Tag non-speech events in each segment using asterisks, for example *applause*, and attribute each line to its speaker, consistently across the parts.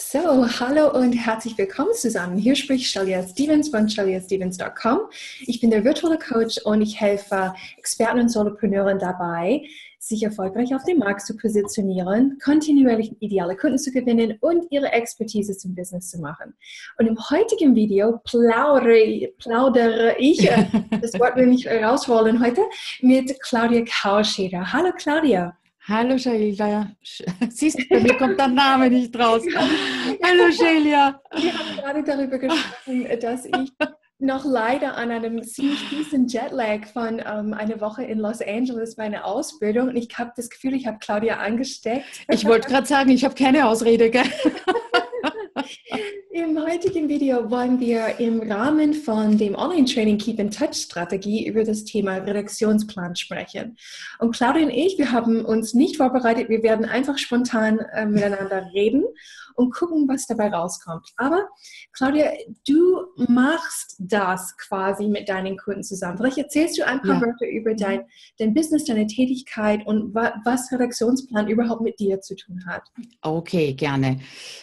Speaker 1: So, hallo und herzlich willkommen zusammen. Hier spricht Shalia Stevens von shaliastevens.com. Ich bin der virtuelle Coach und ich helfe Experten und Solopreneuren dabei, sich erfolgreich auf dem Markt zu positionieren, kontinuierlich ideale Kunden zu gewinnen und ihre Expertise zum Business zu machen. Und im heutigen Video plaudere, plaudere ich, äh, *laughs* das Wort will ich rausholen heute, mit Claudia Kauscheder. Hallo Claudia.
Speaker 2: Hallo Sheila. *laughs* Siehst du, bei mir kommt der Name nicht raus. *laughs* Hallo Sheila.
Speaker 1: Wir haben gerade darüber gesprochen, dass ich noch leider an einem ziemlich fiesen Jetlag von ähm, einer Woche in Los Angeles meine Ausbildung und ich habe das Gefühl, ich habe Claudia angesteckt.
Speaker 2: Ich wollte gerade sagen, ich habe keine Ausrede, gell? *laughs*
Speaker 1: Im heutigen Video wollen wir im Rahmen von dem Online-Training Keep in Touch Strategie über das Thema Redaktionsplan sprechen. Und Claudia und ich, wir haben uns nicht vorbereitet, wir werden einfach spontan äh, miteinander reden und gucken, was dabei rauskommt. Aber Claudia, du machst das quasi mit deinen Kunden zusammen. Vielleicht erzählst du ein paar ja. Wörter über dein, dein Business, deine Tätigkeit und wa was Redaktionsplan überhaupt mit dir zu tun hat.
Speaker 2: Okay, gerne.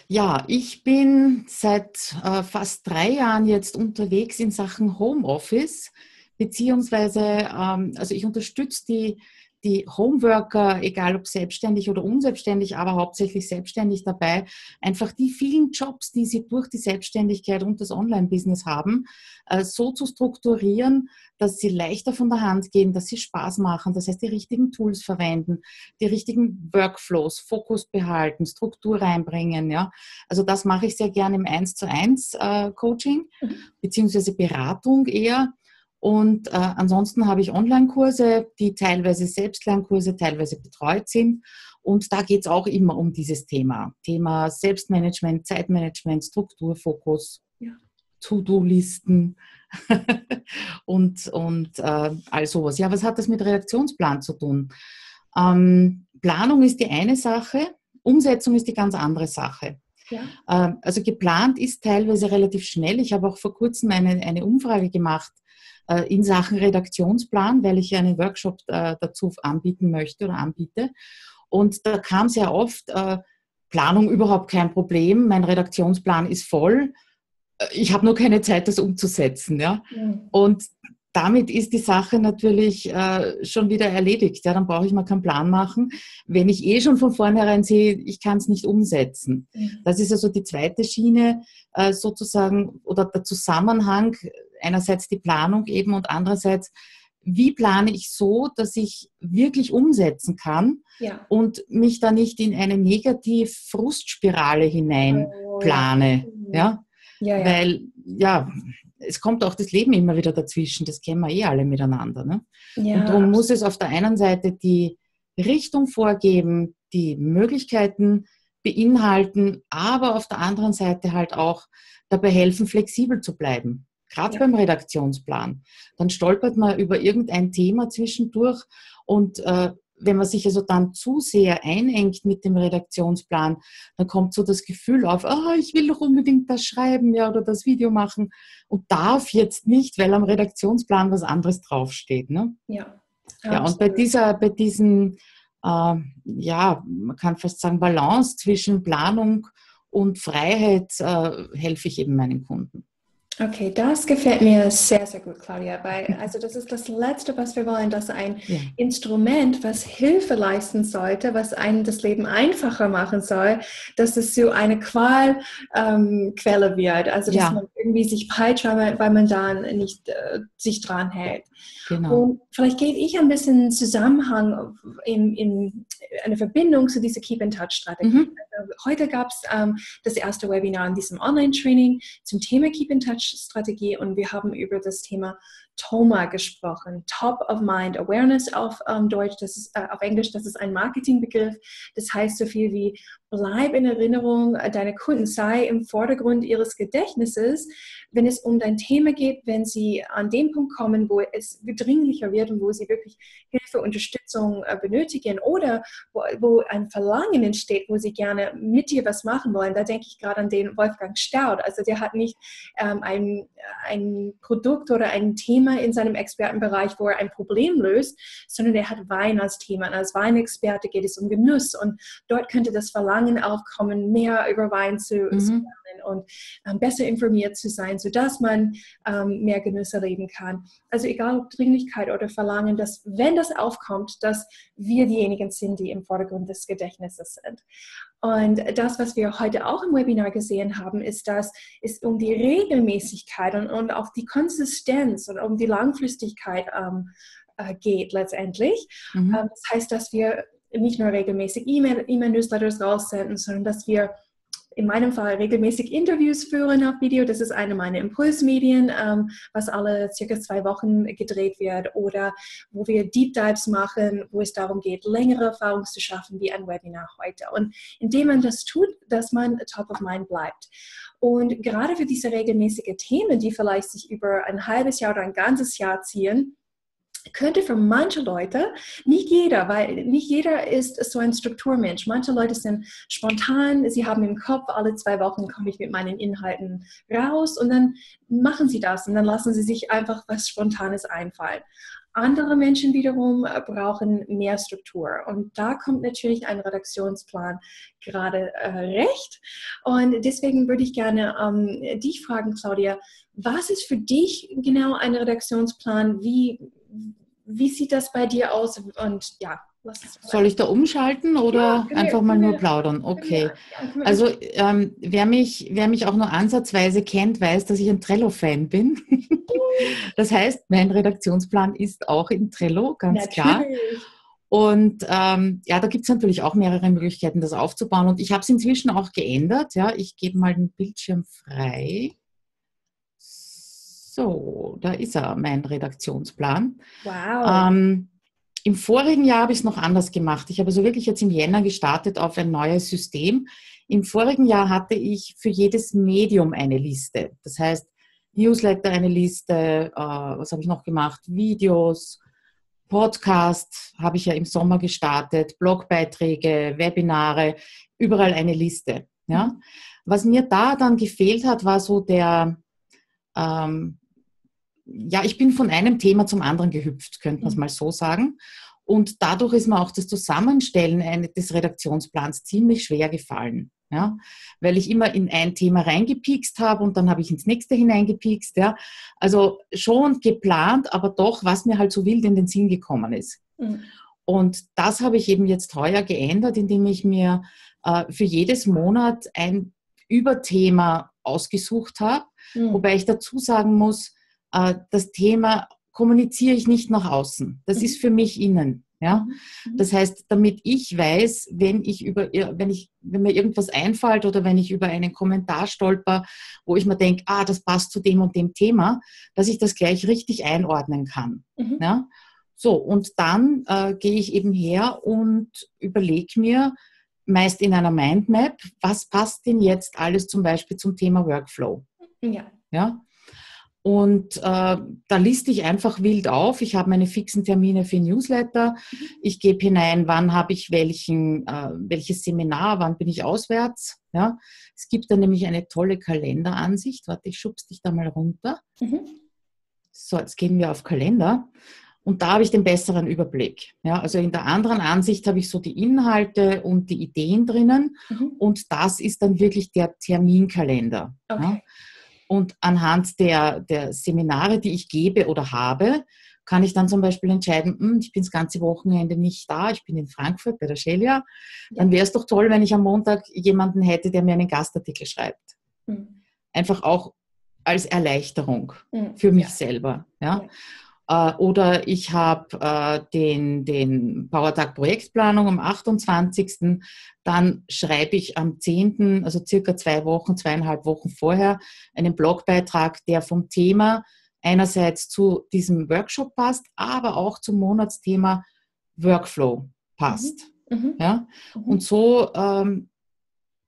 Speaker 2: Ja, ich bin seit äh, fast drei Jahren jetzt unterwegs in Sachen Homeoffice, beziehungsweise, ähm, also ich unterstütze die die Homeworker, egal ob selbstständig oder unselbstständig, aber hauptsächlich selbstständig dabei, einfach die vielen Jobs, die sie durch die Selbstständigkeit und das Online-Business haben, äh, so zu strukturieren, dass sie leichter von der Hand gehen, dass sie Spaß machen, das heißt die richtigen Tools verwenden, die richtigen Workflows, Fokus behalten, Struktur reinbringen. Ja. Also das mache ich sehr gerne im 1 zu 1 äh, Coaching, mhm. beziehungsweise Beratung eher und äh, ansonsten habe ich Online-Kurse, die teilweise Selbstlernkurse, teilweise betreut sind. Und da geht es auch immer um dieses Thema. Thema Selbstmanagement, Zeitmanagement, Strukturfokus, ja. To-Do-Listen *laughs* und, und äh, all sowas. Ja, was hat das mit Redaktionsplan zu tun? Ähm, Planung ist die eine Sache, Umsetzung ist die ganz andere Sache. Ja. Ähm, also geplant ist teilweise relativ schnell. Ich habe auch vor kurzem eine, eine Umfrage gemacht in Sachen Redaktionsplan, weil ich einen Workshop äh, dazu anbieten möchte oder anbiete. Und da kam sehr oft, äh, Planung überhaupt kein Problem, mein Redaktionsplan ist voll, ich habe nur keine Zeit, das umzusetzen. Ja? Mhm. Und damit ist die Sache natürlich äh, schon wieder erledigt. Ja, dann brauche ich mal keinen Plan machen, wenn ich eh schon von vornherein sehe, ich kann es nicht umsetzen. Mhm. Das ist also die zweite Schiene äh, sozusagen oder der Zusammenhang einerseits die Planung eben und andererseits, wie plane ich so, dass ich wirklich umsetzen kann ja. und mich da nicht in eine Negativ-Frustspirale hinein oh, plane. Ja. Ja. ja. Weil, ja, es kommt auch das Leben immer wieder dazwischen, das kennen wir eh alle miteinander. Ne? Und darum muss es auf der einen Seite die Richtung vorgeben, die Möglichkeiten beinhalten, aber auf der anderen Seite halt auch dabei helfen, flexibel zu bleiben gerade ja. beim Redaktionsplan. Dann stolpert man über irgendein Thema zwischendurch und äh, wenn man sich also dann zu sehr einengt mit dem Redaktionsplan, dann kommt so das Gefühl auf, oh, ich will doch unbedingt das schreiben ja, oder das Video machen und darf jetzt nicht, weil am Redaktionsplan was anderes draufsteht. Ne? Ja. Ja, und bei dieser, bei diesen, äh, ja, man kann fast sagen, Balance zwischen Planung und Freiheit äh, helfe ich eben meinen Kunden.
Speaker 1: Okay, das gefällt mir sehr, sehr gut, Claudia, weil also das ist das Letzte, was wir wollen, dass ein ja. Instrument, was Hilfe leisten sollte, was einem das Leben einfacher machen soll, dass es so eine Qualquelle ähm, wird, also dass ja. man irgendwie sich peitscht, weil man, dann nicht äh, sich dran hält. Genau. Und vielleicht gebe ich ein bisschen Zusammenhang in, in eine Verbindung zu dieser Keep-in-Touch-Strategie. Mhm. Also heute gab es ähm, das erste Webinar in diesem Online-Training zum Thema Keep-in-Touch-Strategie und wir haben über das Thema TOMA gesprochen, Top of Mind Awareness auf ähm, Deutsch, das ist äh, auf Englisch, das ist ein Marketingbegriff. Das heißt so viel wie bleib in Erinnerung, deine Kunden sei im Vordergrund ihres Gedächtnisses, wenn es um dein Thema geht, wenn sie an den Punkt kommen, wo es dringlicher wird und wo sie wirklich Hilfe, Unterstützung äh, benötigen oder wo, wo, ein Verlangen entsteht, wo sie gerne mit dir was machen wollen. Da denke ich gerade an den Wolfgang Staud. Also der hat nicht ähm, ein, ein Produkt oder ein Thema in seinem Expertenbereich, wo er ein Problem löst, sondern er hat Wein als Thema. Und als Weinexperte geht es um Genuss und dort könnte das Verlangen aufkommen, mehr über Wein zu, mhm. lernen und ähm, besser informiert zu sein, sodass man ähm, mehr Genuss erleben kann. Also egal ob Dringlichkeit oder Verlangen, dass wenn das aufkommt, dass wir diejenigen sind, die im Vordergrund des Gedächtnisses sind. Und das, was wir heute auch im Webinar gesehen haben, ist, dass es um die Regelmäßigkeit und, und auch die Konsistenz und um die Langfristigkeit ähm, äh, geht letztendlich. Mhm. Ähm, das heißt, dass wir nicht nur regelmäßig E-Mail-Newsletters e raussenden, sondern dass wir in meinem Fall regelmäßig Interviews führen auf Video. Das ist eine meiner Impulsmedien, ähm, was alle circa zwei Wochen gedreht wird oder wo wir Deep Dives machen, wo es darum geht, längere Erfahrungen zu schaffen, wie ein Webinar heute. Und indem man das tut, dass man top of mind bleibt. Und gerade für diese regelmäßigen Themen, die vielleicht sich über ein halbes Jahr oder ein ganzes Jahr ziehen, könnte für manche Leute, nicht jeder, weil nicht jeder ist so ein Strukturmensch. Manche Leute sind spontan, sie haben im Kopf, alle zwei Wochen komme ich mit meinen Inhalten raus und dann machen sie das und dann lassen sie sich einfach was Spontanes einfallen. Andere Menschen wiederum brauchen mehr Struktur. Und da kommt natürlich ein Redaktionsplan gerade äh, recht. Und deswegen würde ich gerne ähm, dich fragen, Claudia, was ist für dich genau ein Redaktionsplan? Wie, wie sieht das bei dir aus? Und ja,
Speaker 2: soll ich da umschalten oder ja, einfach mal nur plaudern? Okay. Also ähm, wer, mich, wer mich auch nur ansatzweise kennt, weiß, dass ich ein Trello-Fan bin. das heißt, mein Redaktionsplan ist auch in Trello, ganz natürlich. klar. Und ähm, ja, da gibt es natürlich auch mehrere Möglichkeiten, das aufzubauen. Und ich habe es inzwischen auch geändert. Ja, ich gebe mal den Bildschirm frei. So, da ist er, mein Redaktionsplan. Wow. Ähm, Im vorigen Jahr habe ich es noch anders gemacht. Ich habe also wirklich jetzt im Jänner gestartet auf ein neues System. Im vorigen Jahr hatte ich für jedes Medium eine Liste. Das heißt, Newsletter eine Liste, äh, was habe ich noch gemacht? Videos, Podcast habe ich ja im Sommer gestartet, Blogbeiträge, Webinare, überall eine Liste. Ja? Was mir da dann gefehlt hat, war so der, ähm, ja, ich bin von einem Thema zum anderen gehüpft, könnte man es mhm. mal so sagen. Und dadurch ist mir auch das Zusammenstellen des Redaktionsplans ziemlich schwer gefallen. Ja, weil ich immer in ein Thema reingepikst habe und dann habe ich ins nächste hineingepikst. Ja. Also schon geplant, aber doch, was mir halt so wild in den Sinn gekommen ist. Mhm. Und das habe ich eben jetzt heuer geändert, indem ich mir äh, für jedes Monat ein Überthema ausgesucht habe. Mhm. Wobei ich dazu sagen muss, das Thema kommuniziere ich nicht nach außen. Das mhm. ist für mich innen. Ja? Mhm. Das heißt, damit ich weiß, wenn ich über, wenn ich, wenn mir irgendwas einfällt oder wenn ich über einen Kommentar stolper, wo ich mir denke, ah, das passt zu dem und dem Thema, dass ich das gleich richtig einordnen kann. Mhm. Ja? So, und dann äh, gehe ich eben her und überlege mir, meist in einer Mindmap, was passt denn jetzt alles zum Beispiel zum Thema Workflow? Ja. Ja. Und äh, da liste ich einfach wild auf. Ich habe meine fixen Termine für Newsletter. Ich gebe hinein, wann habe ich welchen, äh, welches Seminar, wann bin ich auswärts. Ja? Es gibt da nämlich eine tolle Kalenderansicht. Warte, ich schubst dich da mal runter. Mhm. So, jetzt gehen wir auf Kalender. Und da habe ich den besseren Überblick. Ja, also in der anderen Ansicht habe ich so die Inhalte und die Ideen drinnen. Mhm. Und das ist dann wirklich der Terminkalender. Okay. Ja? Und anhand der, der Seminare, die ich gebe oder habe, kann ich dann zum Beispiel entscheiden, hm, ich bin das ganze Wochenende nicht da, ich bin in Frankfurt bei der Shelia. Dann wäre es doch toll, wenn ich am Montag jemanden hätte, der mir einen Gastartikel schreibt. Mhm. Einfach auch als Erleichterung mhm. für mich ja. selber. Ja? ja. Äh, oder ich habe äh, den, den Powertag Projektplanung am 28. Dann schreibe ich am 10., also circa zwei Wochen, zweieinhalb Wochen vorher, einen Blogbeitrag, der vom Thema einerseits zu diesem Workshop passt, aber auch zum Monatsthema Workflow passt. Mhm. Mhm. Ja? Mhm. Und so, ähm,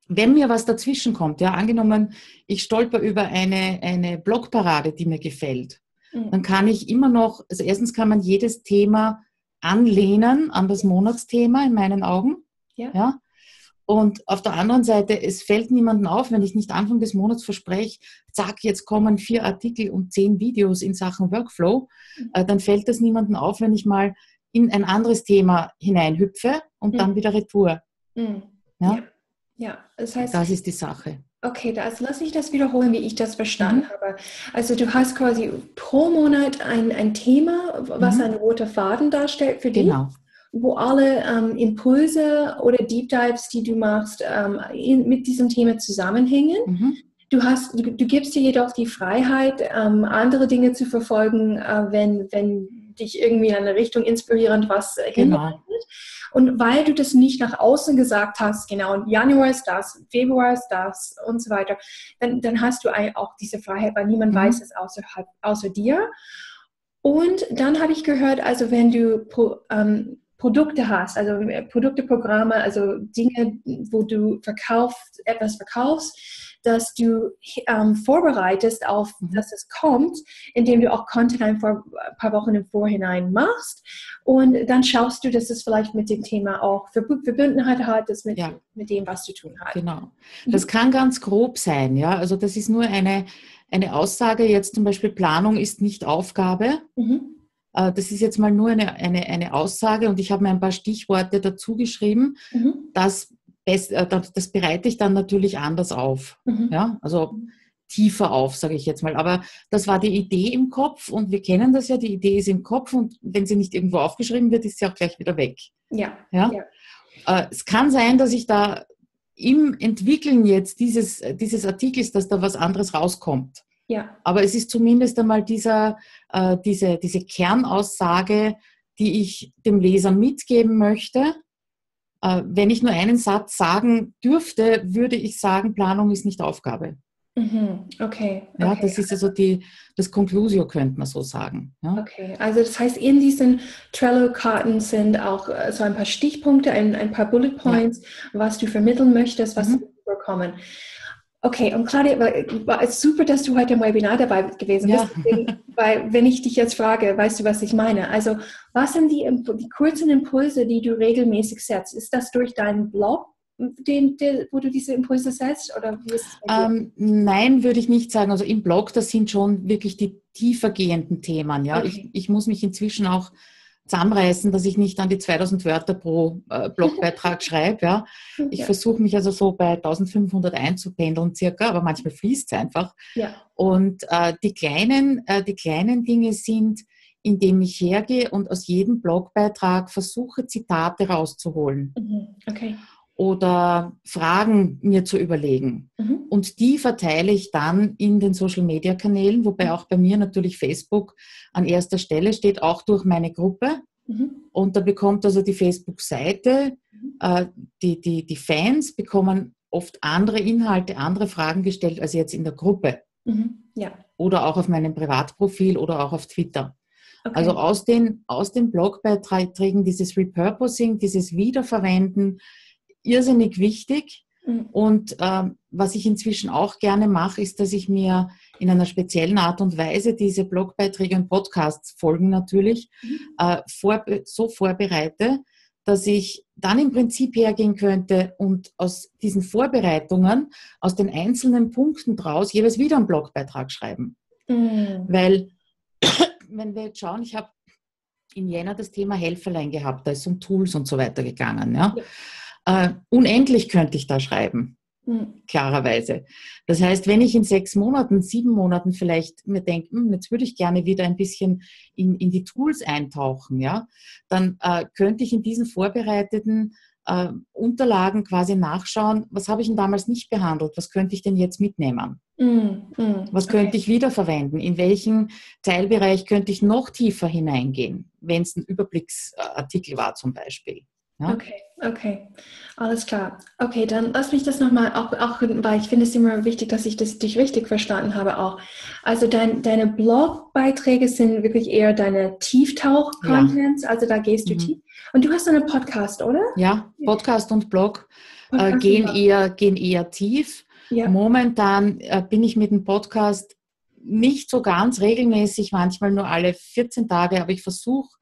Speaker 2: wenn mir was dazwischen kommt, ja, angenommen, ich stolper über eine, eine Blogparade, die mir gefällt. Dann kann ich immer noch, also erstens kann man jedes Thema anlehnen an das Monatsthema in meinen Augen. Ja. ja? Und auf der anderen Seite, es fällt niemandem auf, wenn ich nicht Anfang des Monats verspreche, zack, jetzt kommen vier Artikel und zehn Videos in Sachen Workflow, mhm. äh, dann fällt das niemandem auf, wenn ich mal in ein anderes Thema hineinhüpfe und mhm. dann wieder retour. Mhm.
Speaker 1: Ja? ja, das heißt.
Speaker 2: Das ist die Sache.
Speaker 1: Okay, also lass mich das wiederholen, wie ich das verstanden mhm. habe. Also du hast quasi pro Monat ein, ein Thema, was mhm. ein roter Faden darstellt für dich. Genau. Wo alle ähm, Impulse oder Deep Dives, die du machst, ähm, in, mit diesem Thema zusammenhängen. Mhm. Du, hast, du, du, gibst dir jedoch die Freiheit, ähm, andere Dinge zu verfolgen, äh, wenn, wenn dich irgendwie in eine Richtung inspirierend was genau. Und weil du das nicht nach außen gesagt hast, genau, Januar ist das, Februar ist das und so weiter, dann, dann hast du auch diese Freiheit, weil niemand mhm. weiß es außer, außer dir. Und dann habe ich gehört, also wenn du ähm, Produkte hast, also äh, Produkteprogramme, also Dinge, wo du verkaufst, etwas verkaufst, dass du ähm, vorbereitest auf, mhm. dass es kommt, indem du auch Content ein paar, paar Wochen im Vorhinein machst und dann schaust du, dass es vielleicht mit dem Thema auch Verbundenheit hat, das mit, ja. mit dem, was zu tun hat.
Speaker 2: Genau. Mhm. Das kann ganz grob sein, ja. Also das ist nur eine, eine Aussage, jetzt zum Beispiel Planung ist nicht Aufgabe. Mhm. Äh, das ist jetzt mal nur eine, eine, eine Aussage und ich habe mir ein paar Stichworte dazu geschrieben. Mhm. Das das, das bereite ich dann natürlich anders auf. Mhm. Ja, also tiefer auf, sage ich jetzt mal. Aber das war die Idee im Kopf und wir kennen das ja, die Idee ist im Kopf und wenn sie nicht irgendwo aufgeschrieben wird, ist sie auch gleich wieder weg.
Speaker 1: Ja.
Speaker 2: ja? ja. Äh, es kann sein, dass ich da im Entwickeln jetzt dieses, dieses Artikels, dass da was anderes rauskommt.
Speaker 1: Ja.
Speaker 2: Aber es ist zumindest einmal dieser, äh, diese, diese Kernaussage, die ich dem Leser mitgeben möchte äh, wenn ich nur einen Satz sagen dürfte, würde ich sagen, Planung ist nicht Aufgabe.
Speaker 1: Mhm. Okay.
Speaker 2: Ja, das ist also die, das Conclusio, könnte man so sagen.
Speaker 1: Ja? Okay, also das heißt, in diesen Trello-Karten sind auch äh, so ein paar Stichpunkte, ein, ein paar Bullet Points, ja. was du vermitteln möchtest, was mhm. bekommen. Okay, und Claudia, war es super, dass du heute im Webinar dabei gewesen bist, ja. weil wenn ich dich jetzt frage, weißt du, was ich meine? Also, was sind die, die kurzen Impulse, die du regelmäßig setzt? Ist das durch deinen Blog, den, den, wo du diese Impulse setzt? Oder
Speaker 2: ähm, nein, würde ich nicht sagen. Also im Blog, das sind schon wirklich die tiefergehenden Themen. Ja? Okay. Ich, ich muss mich inzwischen auch zusammenreißen, dass ich nicht an die 2000 Wörter pro äh, Blogbeitrag schreibe. Ja. *laughs* Ich ja. versuche mich also so bei 1500 einzupendeln circa, aber manchmal fließt es einfach.
Speaker 1: Ja.
Speaker 2: Und äh, die, kleinen, äh, die kleinen Dinge sind, indem ich hergehe und aus jedem Blogbeitrag versuche, Zitate rauszuholen.
Speaker 1: Mhm. Okay
Speaker 2: oder Fragen mir zu überlegen. Mhm. Und die verteile ich dann in den Social-Media-Kanälen, wobei mhm. auch bei mir natürlich Facebook an erster Stelle steht, auch durch meine Gruppe. Mhm. Und da bekommt also die Facebook-Seite, mhm. äh, die, die, die Fans bekommen oft andere Inhalte, andere Fragen gestellt als jetzt in der Gruppe.
Speaker 1: Mhm. Ja.
Speaker 2: Oder auch auf meinem Privatprofil oder auch auf Twitter. Okay. Also aus den, aus den Blogbeiträgen dieses Repurposing, dieses Wiederverwenden, irrsinnig wichtig. Mhm. Und ähm, was ich inzwischen auch gerne mache, ist, dass ich mir in einer speziellen Art und Weise diese Blogbeiträge und Podcasts folgen natürlich mhm. äh, vor, so vorbereite, dass ich dann im Prinzip hergehen könnte und aus diesen Vorbereitungen, aus den einzelnen Punkten draus jeweils wieder einen Blogbeitrag schreiben. Mhm. Weil, *clears throat* wenn wir jetzt schauen, ich habe in Jänner das Thema Helferlein gehabt, da ist es um Tools und so weiter gegangen. Ja? Äh, unendlich könnte ich da schreiben, mhm. klarerweise. Das heißt, wenn ich in sechs Monaten, sieben Monaten vielleicht mir denke, hm, jetzt würde ich gerne wieder ein bisschen in, in die Tools eintauchen, ja, dann äh, könnte ich in diesen vorbereiteten äh, Unterlagen quasi nachschauen, was habe ich denn damals nicht behandelt, was könnte ich denn jetzt mitnehmen? Mm, mm, was könnte okay. ich wiederverwenden? In welchen Teilbereich könnte ich noch tiefer hineingehen, wenn es ein Überblicksartikel war zum Beispiel?
Speaker 1: Ja? Okay, okay, alles klar. Okay, dann lass mich das nochmal, auch, auch, weil ich finde es immer wichtig, dass ich das dich richtig verstanden habe auch. Also dein, deine Blogbeiträge sind wirklich eher deine Tieftauch-Contents, ja. also da gehst du mhm. tief. Und du hast einen Podcast, oder?
Speaker 2: Ja, Podcast und Blog äh, Podcast äh, gehen, und Blog. Eher, gehen eher tief. Ja. Momentan äh, bin ich mit dem Podcast nicht so ganz regelmäßig, manchmal nur alle 14 Tage, aber ich versuche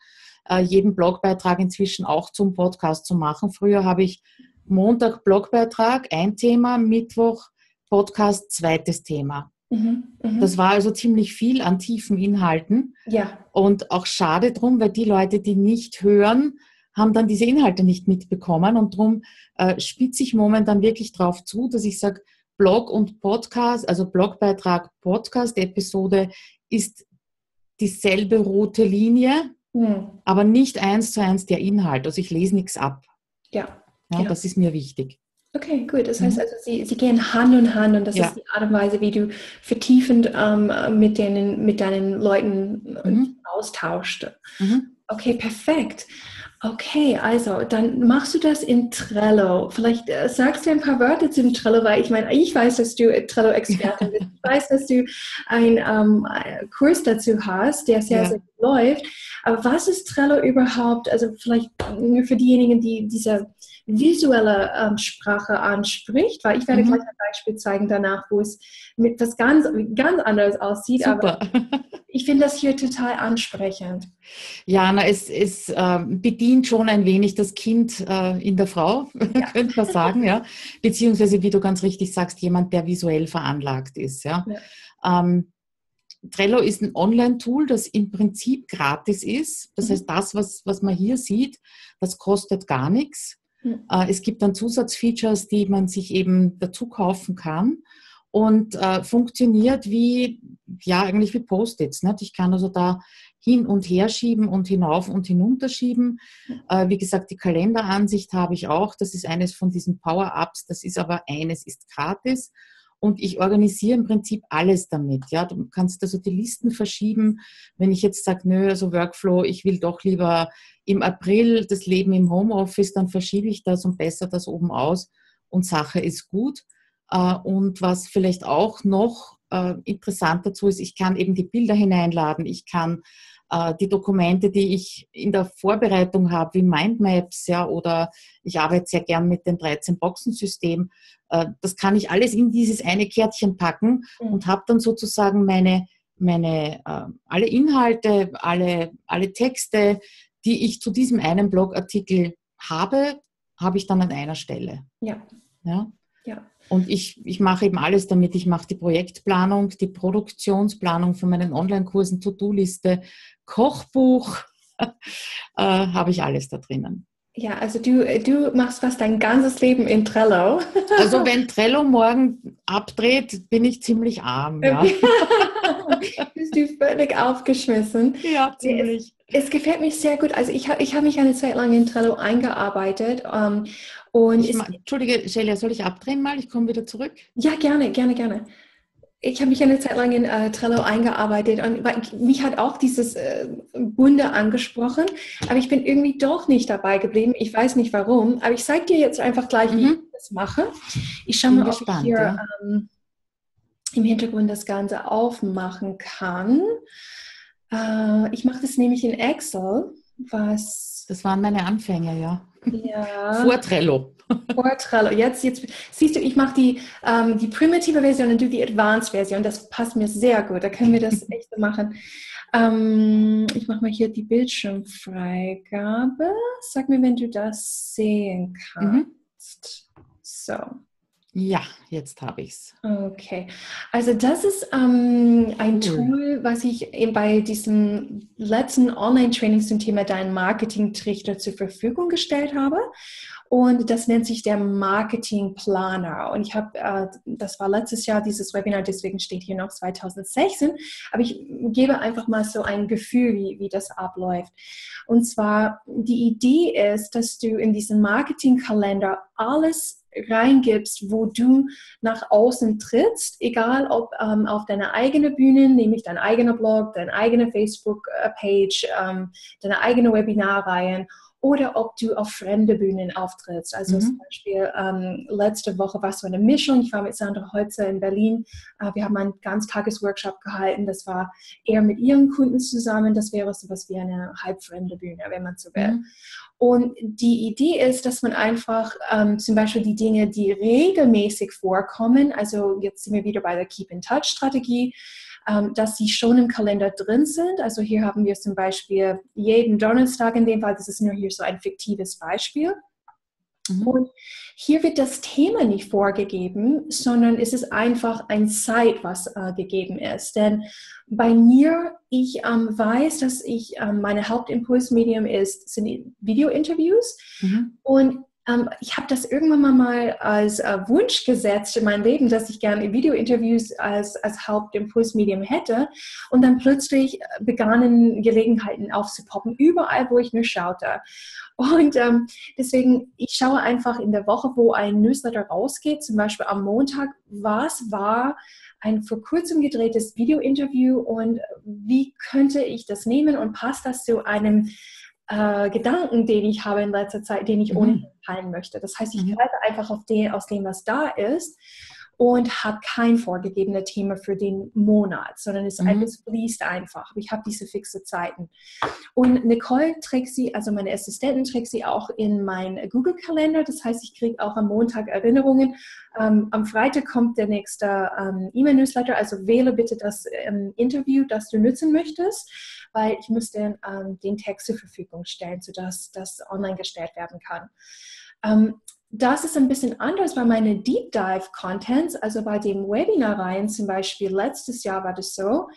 Speaker 2: jeden Blogbeitrag inzwischen auch zum Podcast zu machen. Früher habe ich Montag Blogbeitrag, ein Thema, Mittwoch Podcast, zweites Thema. Mhm, mh. Das war also ziemlich viel an tiefen Inhalten.
Speaker 1: Ja.
Speaker 2: Und auch schade drum, weil die Leute, die nicht hören, haben dann diese Inhalte nicht mitbekommen. Und darum äh, spitze ich momentan wirklich darauf zu, dass ich sage, Blog und Podcast, also Blogbeitrag, Podcast-Episode ist dieselbe rote Linie, mhm. aber nicht eins zu eins der Inhalt. Also ich lese nichts ab.
Speaker 1: Ja.
Speaker 2: ja, ja. Das ist mir wichtig.
Speaker 1: Okay, gut. Das heißt mhm. also, sie, sie gehen Hand in Hand und das ja. ist die Art und Weise, wie du vertiefend ähm, mit, denen, mit deinen Leuten mhm. austauscht. Mhm. Okay, perfekt. Okay, also dann machst du das in Trello. Vielleicht äh, sagst du ein paar Wörter zum Trello, weil ich meine, ich weiß, dass du Trello-Expertin bist. Ich weiß, dass du einen ähm, Kurs dazu hast, der sehr, ja. sehr gut läuft. Aber was ist Trello überhaupt? Also vielleicht nur für diejenigen, die diese visuelle ähm, Sprache anspricht, weil ich werde mhm. gleich ein Beispiel zeigen danach, wo es mit was ganz, ganz anderes aussieht.
Speaker 2: Super.
Speaker 1: Aber *laughs* ich finde das hier total ansprechend.
Speaker 2: Ja, na, es, es äh, bedient schon ein wenig das Kind äh, in der Frau, *laughs* ja. könnte man sagen, ja. Beziehungsweise, wie du ganz richtig sagst, jemand, der visuell veranlagt ist, ja. ja. Ähm, Trello ist ein Online-Tool, das im Prinzip gratis ist. Das mhm. heißt, das, was, was man hier sieht, das kostet gar nichts. Mhm. Es gibt dann Zusatzfeatures, die man sich eben dazu kaufen kann und äh, funktioniert wie, ja, eigentlich wie Post-its. Ich kann also da hin und her schieben und hinauf und hinunter schieben. Äh, wie gesagt, die Kalenderansicht habe ich auch. Das ist eines von diesen Power-Ups. Das ist aber eines ist gratis. Und ich organisiere im Prinzip alles damit. Ja, du kannst also die Listen verschieben. Wenn ich jetzt sage, nö, also Workflow, ich will doch lieber im April das Leben im Homeoffice, dann verschiebe ich das und besser das oben aus und Sache ist gut. Äh, und was vielleicht auch noch äh, interessant dazu ist, ich kann eben die Bilder hineinladen, ich kann die Dokumente, die ich in der Vorbereitung habe, wie Mindmaps, ja, oder ich arbeite sehr gern mit dem 13-Boxen-System, das kann ich alles in dieses eine Kärtchen packen mhm. und habe dann sozusagen meine, meine alle Inhalte, alle, alle Texte, die ich zu diesem einen Blogartikel habe, habe ich dann an einer Stelle.
Speaker 1: Ja.
Speaker 2: Ja. Ja. Und ich, ich mache eben alles damit. Ich mache die Projektplanung, die Produktionsplanung von meinen Online-Kursen, To-Do-Liste, Kochbuch, *laughs* äh, habe ich alles da drinnen.
Speaker 1: Ja, also du, du machst fast dein ganzes Leben in Trello. *laughs*
Speaker 2: Also wenn Trello morgen abdreht, bin ich ziemlich arm. Ja. *laughs*
Speaker 1: Bist du völlig aufgeschmissen?
Speaker 2: Ja, ziemlich.
Speaker 1: Es, gefällt mich sehr gut. Also ich, ich habe mich eine Zeit lang in Trello eingearbeitet. Ähm, und
Speaker 2: ich, Entschuldige, Shelia, soll ich abdrehen mal? Ich komme wieder zurück.
Speaker 1: Ja, gerne, gerne, gerne ich habe mich eine Zeit lang in äh, Trello eingearbeitet und mich hat auch dieses äh, Bunde angesprochen, aber ich bin irgendwie doch nicht dabei geblieben. Ich weiß nicht warum, aber ich zeige dir jetzt einfach gleich, mhm. wie ich das mache. Ich schaue mal, ob ich hier ja. ähm, im Hintergrund das Ganze aufmachen kann. Äh, ich mache das nämlich in Excel, was...
Speaker 2: Das waren meine Anfänge, ja.
Speaker 1: Ja.
Speaker 2: Vor Trello.
Speaker 1: Vor Trello. Jetzt, jetzt siehst du, ich mache die, ähm, die primitive Version und du die Advanced Version. Das passt mir sehr gut. Da können wir das *laughs* echt so machen. Ähm, ich mache mal hier die Bildschirmfreigabe. Sag mir, wenn du das sehen mhm. kannst. Mhm. So.
Speaker 2: Ja, jetzt habe ich es.
Speaker 1: Okay, also das ist ähm, ein Tool, was ich eben bei diesem letzten Online-Training zum Thema Dein Marketing-Trichter zur Verfügung gestellt habe. Und das nennt sich der Marketing Planner. Und ich habe, äh, das war letztes Jahr dieses Webinar, deswegen steht hier noch 2016. Aber ich gebe einfach mal so ein Gefühl, wie, wie das abläuft. Und zwar, die Idee ist, dass du in diesen Marketing-Kalender alles reingibst, wo du nach außen trittst, egal ob ähm, auf deine eigene Bühne, nämlich dein eigener Blog, deine eigene Facebook-Page, ähm, deine eigene Webinarreihen oder ob du auf fremde Bühnen auftrittst. Also mhm. zum Beispiel ähm, letzte Woche war es so eine Mischung. Ich war mit Sandra Holzer in Berlin. Äh, wir haben einen Ganztagesworkshop gehalten. Das war eher mit ihren Kunden zusammen. Das wäre so etwas wie eine halbfremde Bühne, wenn man so will. Mhm. Und die Idee ist, dass man einfach ähm, zum Beispiel die Dinge, die regelmäßig vorkommen, also jetzt sind wir wieder bei der Keep-in-Touch-Strategie, ähm, dass sie schon im Kalender drin sind. Also hier haben wir zum Beispiel jeden Donnerstag in dem Fall, das ist nur hier so ein fiktives Beispiel. Mhm. Und hier wird das Thema nicht vorgegeben, sondern es ist einfach ein Zeit, was äh, gegeben ist. Denn bei mir, ich ähm, weiß, dass ich ähm, meine Hauptimpulsmedium ist, sind Video-Interviews. Mhm. Und ähm, ich habe das irgendwann mal als äh, Wunsch gesetzt in mein Leben, dass ich gerne Video-Interviews als, als Hauptimpulsmedium hätte. Und dann plötzlich begannen Gelegenheiten aufzupoppen, überall, wo ich nur schaute. Und ähm, deswegen, ich schaue einfach in der Woche, wo ein Newsletter rausgeht, zum Beispiel am Montag, was war ein vor kurzem gedrehtes Video-Interview und wie könnte ich das nehmen und passt das zu einem äh, Gedanken, den ich habe in letzter Zeit, den ich mhm. ohnehin teilen möchte. Das heißt, ich mhm. greife einfach auf den, aus dem, was da ist und habe kein vorgegebenes Thema für den Monat, sondern es, mhm. es fließt einfach. Ich habe diese fixe Zeiten. Und Nicole trägt sie, also meine Assistentin trägt sie auch in meinen Google-Kalender. Das heißt, ich kriege auch am Montag Erinnerungen. Ähm, am Freitag kommt der nächste ähm, E-Mail-Newsletter. Also wähle bitte das ähm, Interview, das du nutzen möchtest, weil ich müsste ähm, den Text zur Verfügung stellen, sodass das online gestellt werden kann. Das ist ein bisschen anders bei meinen Deep Dive Contents, also bei den Webinareien zum Beispiel. Letztes Jahr war das so.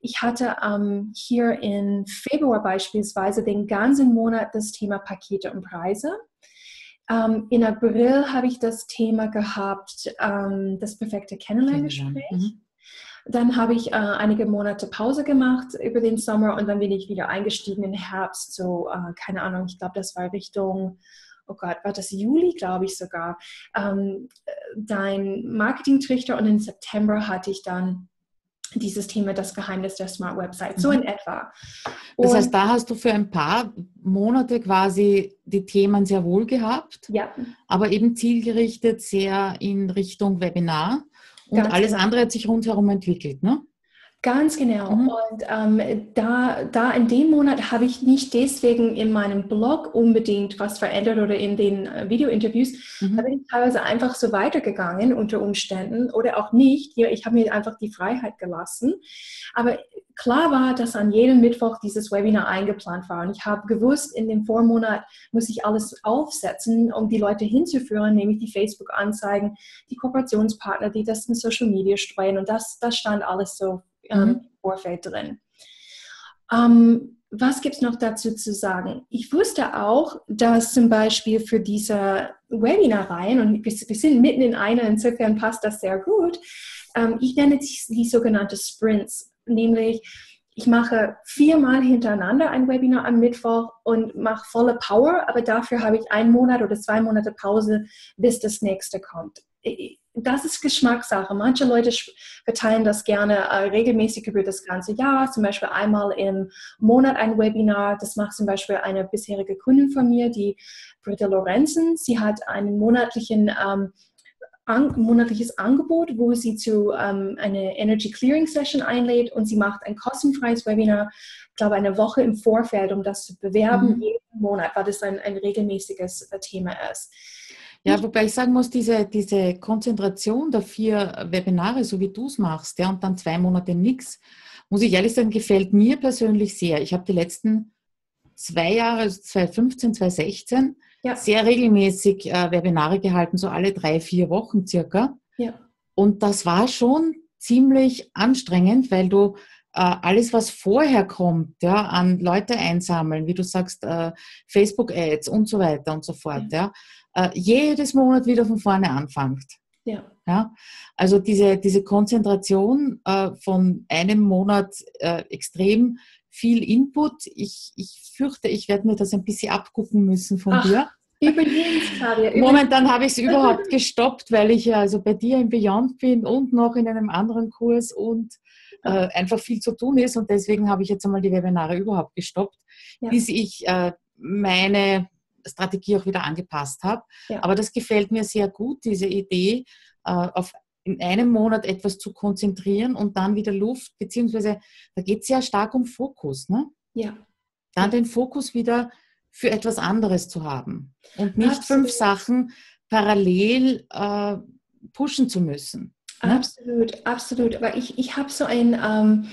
Speaker 1: Ich hatte ähm, hier in Februar beispielsweise den ganzen Monat das Thema Pakete und Preise. Ähm, in April habe ich das Thema gehabt, ähm, das perfekte Kennenlerngespräch. Mhm. Dann habe ich äh, einige Monate Pause gemacht über den Sommer und dann bin ich wieder eingestiegen im Herbst. So, äh, keine Ahnung, ich glaube, das war Richtung oh Gott, war das Juli, glaube ich sogar, ähm, dein Marketing-Trichter und im September hatte ich dann dieses Thema das Geheimnis der Smart Website, so mhm. in etwa.
Speaker 2: Und das heißt, da hast du für ein paar Monate quasi die Themen sehr wohl gehabt,
Speaker 1: ja.
Speaker 2: aber eben zielgerichtet sehr in Richtung Webinar und Ganz alles genau. andere hat sich rundherum entwickelt, ne?
Speaker 1: Ganz genau. Mhm. Und ähm, da, da in dem Monat habe ich nicht deswegen in meinem Blog unbedingt was verändert oder in den äh, Video-Interviews. Mhm. Da bin ich teilweise einfach so weitergegangen unter Umständen oder auch nicht. Ja, ich habe mir einfach die Freiheit gelassen. Aber klar war, dass an jedem Mittwoch dieses Webinar eingeplant war. Und ich habe gewusst, in dem Vormonat muss ich alles aufsetzen, um die Leute hinzuführen, nämlich die Facebook-Anzeigen, die Kooperationspartner, die das in Social Media streuen. Und das, das stand alles so ähm, mhm. Vorfeld drin. Ähm, was gibt es noch dazu zu sagen? Ich wusste auch, dass zum Beispiel für diese Webinareien, und wir, wir sind mitten in einer, insofern passt das sehr gut, ähm, ich nenne die, die sogenannte Sprints, nämlich ich mache viermal hintereinander ein Webinar am Mittwoch und mache volle Power, aber dafür habe ich einen Monat oder zwei Monate Pause, bis das nächste kommt das ist Geschmackssache. Manche Leute verteilen das gerne äh, regelmäßig über das ganze Jahr, zum Beispiel einmal im Monat ein Webinar. Das macht zum Beispiel eine bisherige Kundin von mir, die Britta Lorenzen. Sie hat einen monatlichen ähm, an, monatliches Angebot, wo sie zu ähm, einer Energy Clearing Session einlädt und sie macht ein kostenfreies Webinar, ich glaube eine Woche im Vorfeld, um das zu bewerben, mhm. jeden Monat, weil das ein, ein regelmäßiges äh, Thema ist.
Speaker 2: Ja, wobei ich sagen muss, diese, diese Konzentration der vier Webinare, so wie du es machst, ja, und dann zwei Monate nichts, muss ich ehrlich sagen, gefällt mir persönlich sehr. Ich habe die letzten zwei Jahre, also 2015, 2016, ja. sehr regelmäßig äh, Webinare gehalten, so alle drei, vier Wochen circa.
Speaker 1: Ja.
Speaker 2: Und das war schon ziemlich anstrengend, weil du äh, alles, was vorher kommt, ja, an Leute einsammeln, wie du sagst, äh, Facebook-Ads und so weiter und so fort, ja, äh, jedes Monat wieder von vorne anfängt.
Speaker 1: Ja.
Speaker 2: ja? Also diese, diese Konzentration äh, von einem Monat äh, extrem viel Input. Ich, ich fürchte, ich werde mir das ein bisschen abgucken müssen von Ach. dir.
Speaker 1: Übrigens,
Speaker 2: Claudia. Momentan habe ich es *laughs* überhaupt gestoppt, weil ich ja also bei dir im Beyond bin und noch in einem anderen Kurs und äh, einfach viel zu tun ist. Und deswegen habe ich jetzt einmal die Webinare überhaupt gestoppt, ja. bis ich äh, meine Strategie auch wieder angepasst habe. Ja. Aber das gefällt mir sehr gut, diese Idee, äh, auf in einem Monat etwas zu konzentrieren und dann wieder Luft, beziehungsweise da geht es sehr stark um Fokus. Ne?
Speaker 1: Ja.
Speaker 2: Dann den Fokus wieder für etwas anderes zu haben und nicht Absolut. fünf Sachen parallel äh, pushen zu müssen.
Speaker 1: Ne? Absolut, absolut. Aber ich, ich habe so ein, ähm,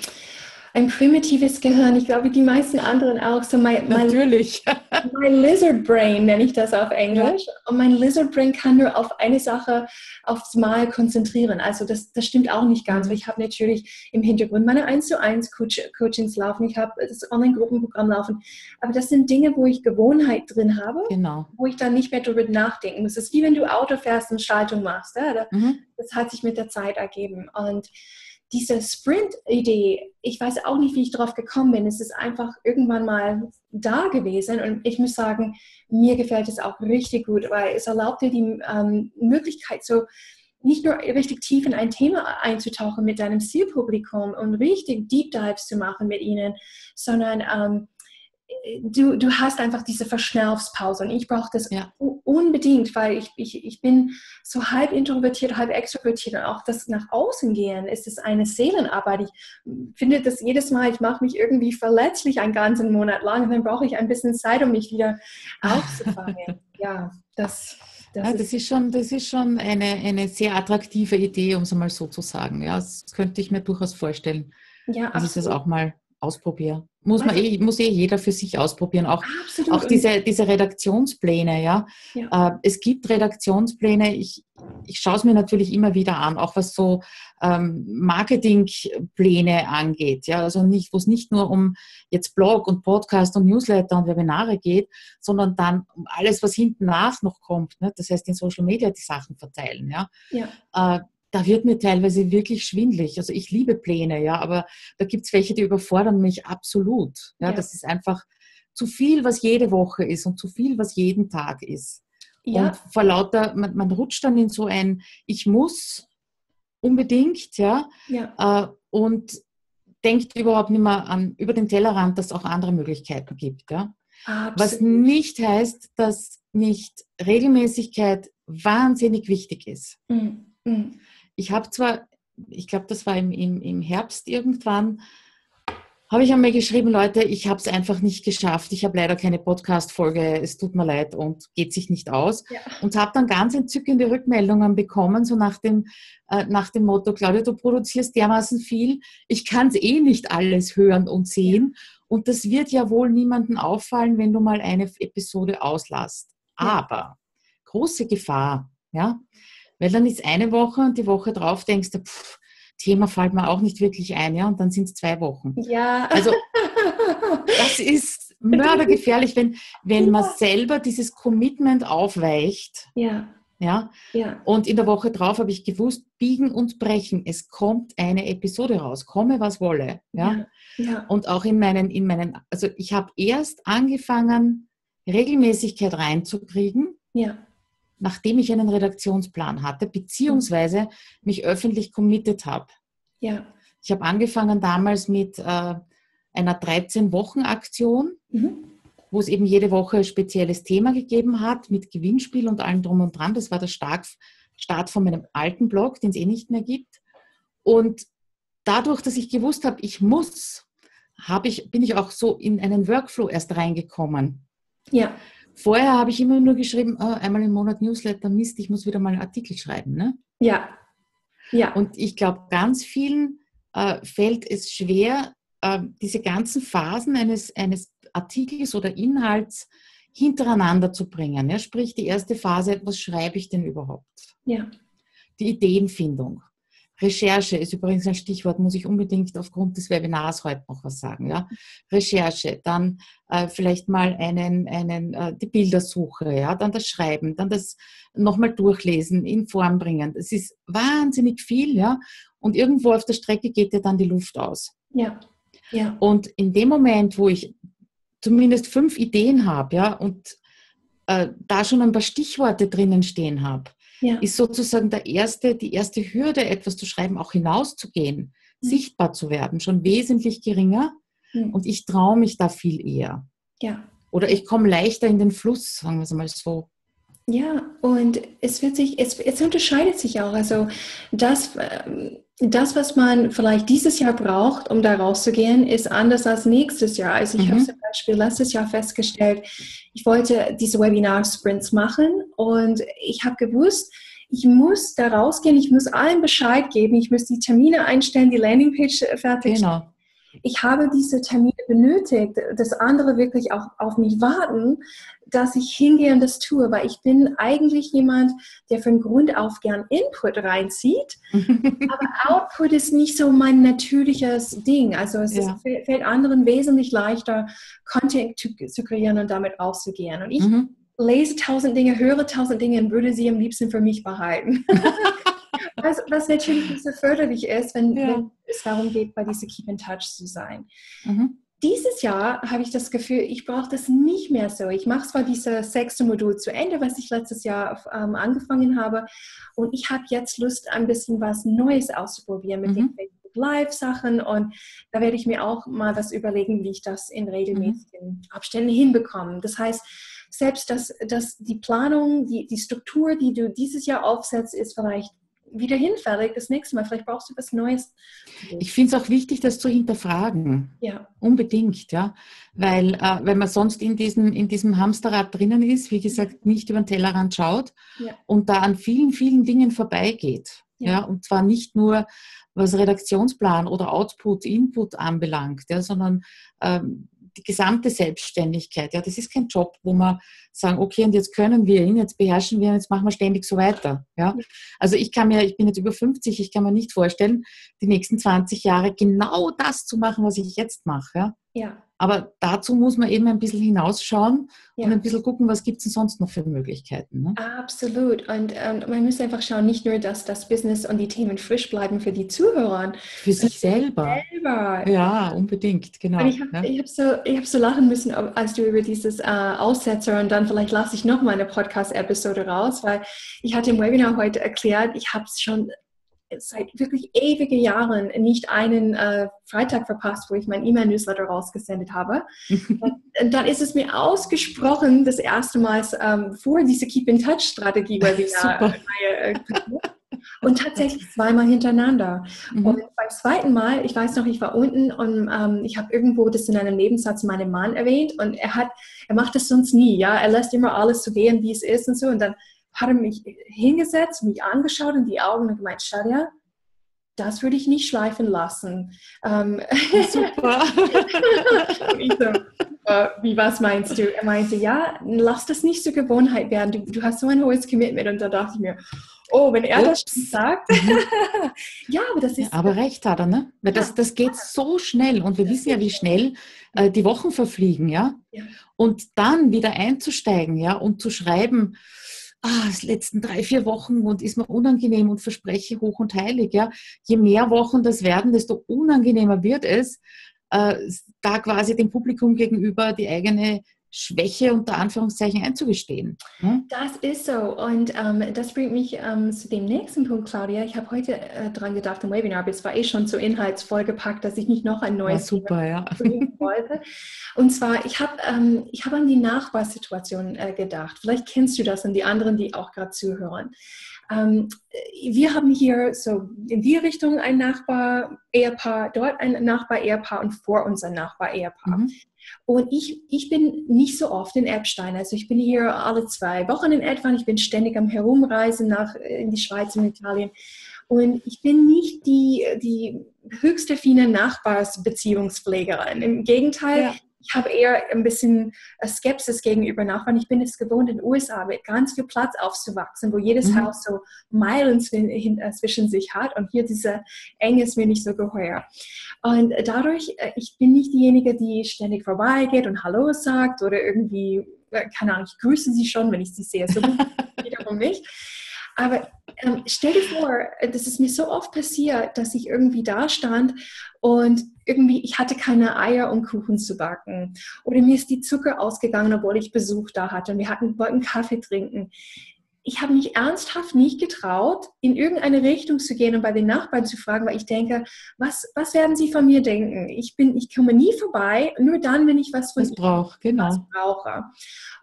Speaker 1: ein primitives Gehirn. Ich glaube, die meisten anderen auch. So mein,
Speaker 2: Natürlich.
Speaker 1: Mein Lizard Brain nenne ich das auf Englisch. Ja. Und mein Lizard Brain kann nur auf eine Sache aufs Mal konzentrieren. Also das, das stimmt auch nicht ganz. Weil ich habe natürlich im Hintergrund meine 1 zu 1 Coach, Coachings laufen. Ich habe das Online-Gruppenprogramm laufen. Aber das sind Dinge, wo ich Gewohnheit drin habe,
Speaker 2: genau.
Speaker 1: wo ich dann nicht mehr darüber nachdenken muss. Es ist wie wenn du Auto fährst und Schaltung machst. Ja? Mhm. Das hat sich mit der Zeit ergeben. Und diese Sprint-Idee, ich weiß auch nicht, wie ich darauf gekommen bin. Es ist einfach irgendwann mal da gewesen und ich muss sagen, mir gefällt es auch richtig gut, weil es erlaubt dir die ähm, Möglichkeit, so nicht nur richtig tief in ein Thema einzutauchen mit deinem Zielpublikum und richtig Deep Dives zu machen mit ihnen, sondern ähm, du, du hast einfach diese Verschnaufspause und ich brauche das ja. unbedingt, weil ich, ich, ich bin so halb introvertiert, halb extrovertiert und auch das nach außen gehen ist es eine Seelenarbeit. Ich finde das jedes Mal, ich mache mich irgendwie verletzlich einen ganzen Monat lang und dann brauche ich ein bisschen Zeit, um mich wieder *laughs* aufzufangen. ja, das,
Speaker 2: das, ja, das ist, ist, schon, das ist schon eine, eine sehr attraktive Idee, um es mal so zu sagen. Ja, das könnte ich mir durchaus vorstellen. Ja, dass ich das auch mal ausprobiere. Muss, man eh, muss eh jeder für sich ausprobieren. Auch, auch diese, diese Redaktionspläne, ja. ja. Äh, es gibt Redaktionspläne, ich, ich schaue es mir natürlich immer wieder an, auch was so ähm, Marketingpläne angeht. Ja. Also nicht, wo es nicht nur um jetzt Blog und Podcast und Newsletter und Webinare geht, sondern dann um alles, was hinten nach noch kommt. Ne? Das heißt, in Social Media die Sachen verteilen. Ja. ja. Äh, da wird mir teilweise wirklich schwindlig. Also ich liebe Pläne, ja, aber da gibt es welche, die überfordern mich absolut. Ja, ja, das ist einfach zu viel, was jede Woche ist und zu viel, was jeden Tag ist. Ja. Und vor lauter, man, man rutscht dann in so ein, ich muss unbedingt, ja, ja. Äh, und denkt überhaupt nicht mehr an, über den Tellerrand, dass es auch andere Möglichkeiten gibt, ja. Absolut. Was nicht heißt, dass nicht Regelmäßigkeit wahnsinnig wichtig ist. Mhm. Mhm. Ich habe zwar, ich glaube, das war im, im, im Herbst irgendwann, habe ich einmal geschrieben, Leute, ich habe es einfach nicht geschafft. Ich habe leider keine Podcast-Folge, es tut mir leid und geht sich nicht aus. Ja. Und habe dann ganz entzückende Rückmeldungen bekommen, so nach dem, äh, nach dem Motto, Claudia, du produzierst dermaßen viel, ich kann es eh nicht alles hören und sehen. Und das wird ja wohl niemandem auffallen, wenn du mal eine Episode auslässt. Ja. Aber große Gefahr, ja, weil dann ist eine Woche und die Woche drauf denkst du, pff, Thema fällt mir auch nicht wirklich ein, ja, und dann sind es zwei Wochen.
Speaker 1: Ja.
Speaker 2: Also *laughs* das ist mördergefährlich, wenn, wenn man selber dieses Commitment aufweicht.
Speaker 1: Ja.
Speaker 2: Ja? ja. Und in der Woche drauf habe ich gewusst, biegen und brechen. Es kommt eine Episode raus, komme was wolle. Ja. ja. ja. Und auch in meinen, in meinen, also ich habe erst angefangen, Regelmäßigkeit reinzukriegen.
Speaker 1: Ja
Speaker 2: nachdem ich einen Redaktionsplan hatte, beziehungsweise mich öffentlich committed habe.
Speaker 1: Ja.
Speaker 2: Ich habe angefangen damals mit äh, einer 13-Wochen-Aktion, mhm. wo es eben jede Woche ein spezielles Thema gegeben hat, mit Gewinnspiel und allem drum und dran. Das war der Start von meinem alten Blog, den es eh nicht mehr gibt. Und dadurch, dass ich gewusst habe, ich muss, hab ich, bin ich auch so in einen Workflow erst reingekommen.
Speaker 1: Ja.
Speaker 2: Vorher habe ich immer nur geschrieben, oh, einmal im Monat Newsletter, Mist, ich muss wieder mal einen Artikel schreiben. Ne?
Speaker 1: Ja.
Speaker 2: ja. Und ich glaube, ganz vielen äh, fällt es schwer, äh, diese ganzen Phasen eines, eines Artikels oder Inhalts hintereinander zu bringen. Ja? Sprich, die erste Phase, was schreibe ich denn überhaupt?
Speaker 1: Ja.
Speaker 2: Die Ideenfindung. Recherche ist übrigens ein Stichwort, muss ich unbedingt aufgrund des Webinars heute noch was sagen. Ja? Recherche, dann äh, vielleicht mal einen, einen, äh, die Bildersuche, ja? dann das Schreiben, dann das nochmal durchlesen, in Form bringen. Das ist wahnsinnig viel, ja. Und irgendwo auf der Strecke geht dir dann die Luft aus.
Speaker 1: Ja. ja.
Speaker 2: Und in dem Moment, wo ich zumindest fünf Ideen habe, ja, und äh, da schon ein paar Stichworte drinnen stehen habe, ja. ist sozusagen der erste, die erste Hürde, etwas zu schreiben, auch hinauszugehen, mhm. sichtbar zu werden, schon wesentlich geringer. Mhm. Und ich traue mich da viel eher.
Speaker 1: Ja.
Speaker 2: Oder ich komme leichter in den Fluss, sagen wir es mal so.
Speaker 1: Ja, und es wird sich, es, es unterscheidet sich auch. Also das, ähm, das, was man vielleicht dieses Jahr braucht, um da rauszugehen, ist anders als nächstes Jahr. Also ich mhm. habe zum Beispiel letztes Jahr festgestellt, ich wollte diese Webinar-Sprints machen und ich habe gewusst, ich muss da rausgehen, ich muss allen Bescheid geben, ich muss die Termine einstellen, die Landingpage fertig.
Speaker 2: Genau.
Speaker 1: ich habe diese Termine benötigt, dass andere wirklich auch auf mich warten, dass ich hingehe und das tue, weil ich bin eigentlich jemand, der von Grund auf gern Input reinzieht, *laughs* aber Output ist nicht so mein natürliches Ding. Also es ja. ist, fällt anderen wesentlich leichter, Content zu, zu, kreieren und damit rauszugehen. Und ich mhm. lese tausend Dinge, höre tausend Dinge und würde sie am liebsten für mich behalten. *laughs* was, was, natürlich nicht so förderlich ist, wenn, ja. wenn, es darum geht, bei dieser Keep in Touch zu sein. Mhm dieses Jahr habe ich das Gefühl, ich brauche das nicht mehr so. Ich mache zwar dieses sechste Modul zu Ende, was ich letztes Jahr ähm, angefangen habe, und ich habe jetzt Lust, ein bisschen was Neues auszuprobieren mit mhm. den Facebook Live-Sachen. Und da werde ich mir auch mal was überlegen, wie ich das in regelmäßigen mhm. Abständen hinbekomme. Das heißt, selbst dass, dass die Planung, die, die Struktur, die du dieses Jahr aufsetzt, ist vielleicht wieder hinfällig das nächste Mal. Vielleicht brauchst du was Neues.
Speaker 2: Ich finde es auch wichtig, das zu hinterfragen. Ja. Unbedingt, ja. Weil äh, wenn man sonst in diesem, in diesem Hamsterrad drinnen ist, wie gesagt, nicht über den Tellerrand schaut ja. und da an vielen, vielen Dingen vorbeigeht. Ja. ja. Und zwar nicht nur was Redaktionsplan oder Output, Input anbelangt, ja, sondern ähm, die gesamte Selbstständigkeit. Ja, das ist kein Job, wo man sagen, okay, und jetzt können wir ihn, jetzt beherrschen wir ihn, jetzt machen wir ständig so weiter. Ja, also ich kann mir, ich bin jetzt über 50, ich kann mir nicht vorstellen, die nächsten 20 Jahre genau das zu machen, was ich jetzt mache. Ja. ja. Aber dazu muss man eben ein bisschen hinausschauen ja. und ein bisschen gucken, was gibt es denn sonst noch für Möglichkeiten. Ne?
Speaker 1: Absolut. Und ähm, man muss einfach schauen, nicht nur, dass das Business und die Themen frisch bleiben für die Zuhörer.
Speaker 2: Für sich selber. selber. Ja, unbedingt, genau.
Speaker 1: Und ich habe
Speaker 2: ja.
Speaker 1: hab so, hab so lachen müssen, als du über dieses äh, Aussetzer und dann vielleicht lasse ich noch mal eine Podcast-Episode raus, weil ich hatte im Webinar heute erklärt, ich habe es schon seit wirklich ewige Jahren nicht einen äh, Freitag verpasst, wo ich mein E-Mail-Newsletter rausgesendet habe. *laughs* und dann ist es mir ausgesprochen das erste Mal ähm, vor diese Keep-in-Touch-Strategie-Webinar. *laughs* Äh, und tatsächlich zweimal hintereinander. Mhm. Und beim zweiten Mal, ich weiß noch, ich war unten und ähm, ich habe irgendwo das in einem Nebensatz meinem Mann erwähnt und er hat, er macht das sonst nie, ja, er lässt immer alles so gehen, wie es ist und so und dann hat er mich hingesetzt, mich angeschaut in die Augen und gemeint, Shadia, das würde ich nicht schleifen lassen. Ähm, *laughs* Super. so, äh, wie was meinst du? Er meinte, ja, lass das nicht zur Gewohnheit werden. Du, du, hast so ein hohes Commitment. Und da dachte ich mir, oh, wenn er Ups. das sagt.
Speaker 2: Mhm. *laughs* ja, aber das ist. Ja, aber recht hat er, ne? Weil das, das geht so schnell. Und wir wissen ja, wie schnell äh, die Wochen verfliegen, ja? ja? Und dann wieder einzusteigen, ja, und zu schreiben, ah, die letzten drei, vier Wochen und ist mir unangenehm und verspreche hoch und heilig. Ja. Je mehr Wochen das werden, desto unangenehmer wird es, äh, da quasi dem Publikum gegenüber die eigene Schwäche unter Anführungszeichen einzugestehen.
Speaker 1: Hm? Das ist so. Und ähm, das bringt mich ähm, zu dem nächsten Punkt, Claudia. Ich habe heute äh, dran gedacht im Webinar, aber es war eh schon so inhaltsvoll gepackt, dass ich nicht noch ein neues
Speaker 2: ja, super, ja.
Speaker 1: wollte. Und zwar, ich habe ähm, hab an die Nachbarsituation äh, gedacht. Vielleicht kennst du das und die anderen, die auch gerade zuhören. Ähm, wir haben hier so in die Richtung ein Nachbar-Ehepaar, dort ein Nachbar-Ehepaar und vor uns ein Nachbar-Ehepaar. Mhm. Und ich, ich bin nicht so oft in Erbstein. Also ich bin hier alle zwei Wochen in etwa. Ich bin ständig am Herumreisen nach, in die Schweiz und Italien. Und ich bin nicht die, die höchste fine Nachbarsbeziehungspflegerin. Im Gegenteil, ja ich habe eher ein bisschen äh, Skepsis gegenüber Nachbarn. Ich bin es gewohnt, in den USA mit ganz viel Platz aufzuwachsen, wo jedes mhm. Haus so Meilen äh, zwischen sich hat. Und hier diese Enge ist mir nicht so geheuer. Und dadurch, äh, ich bin nicht diejenige, die ständig vorbeigeht und Hallo sagt oder irgendwie, keine Ahnung, ich grüße sie schon, wenn ich sie sehe. So *laughs* wiederum nicht. Aber ähm, stell dir vor, das ist mir so oft passiert, dass ich irgendwie da stand und irgendwie, ich hatte keine Eier, um Kuchen zu backen. Oder mir ist die Zucker ausgegangen, obwohl ich Besuch da hatte und wir hatten, wollten Kaffee trinken. Ich habe mich ernsthaft nicht getraut, in irgendeine Richtung zu gehen und bei den Nachbarn zu fragen, weil ich denke, was, was werden sie von mir denken? Ich, bin, ich komme nie vorbei, nur dann, wenn ich was von
Speaker 2: was brauch, genau.
Speaker 1: brauche.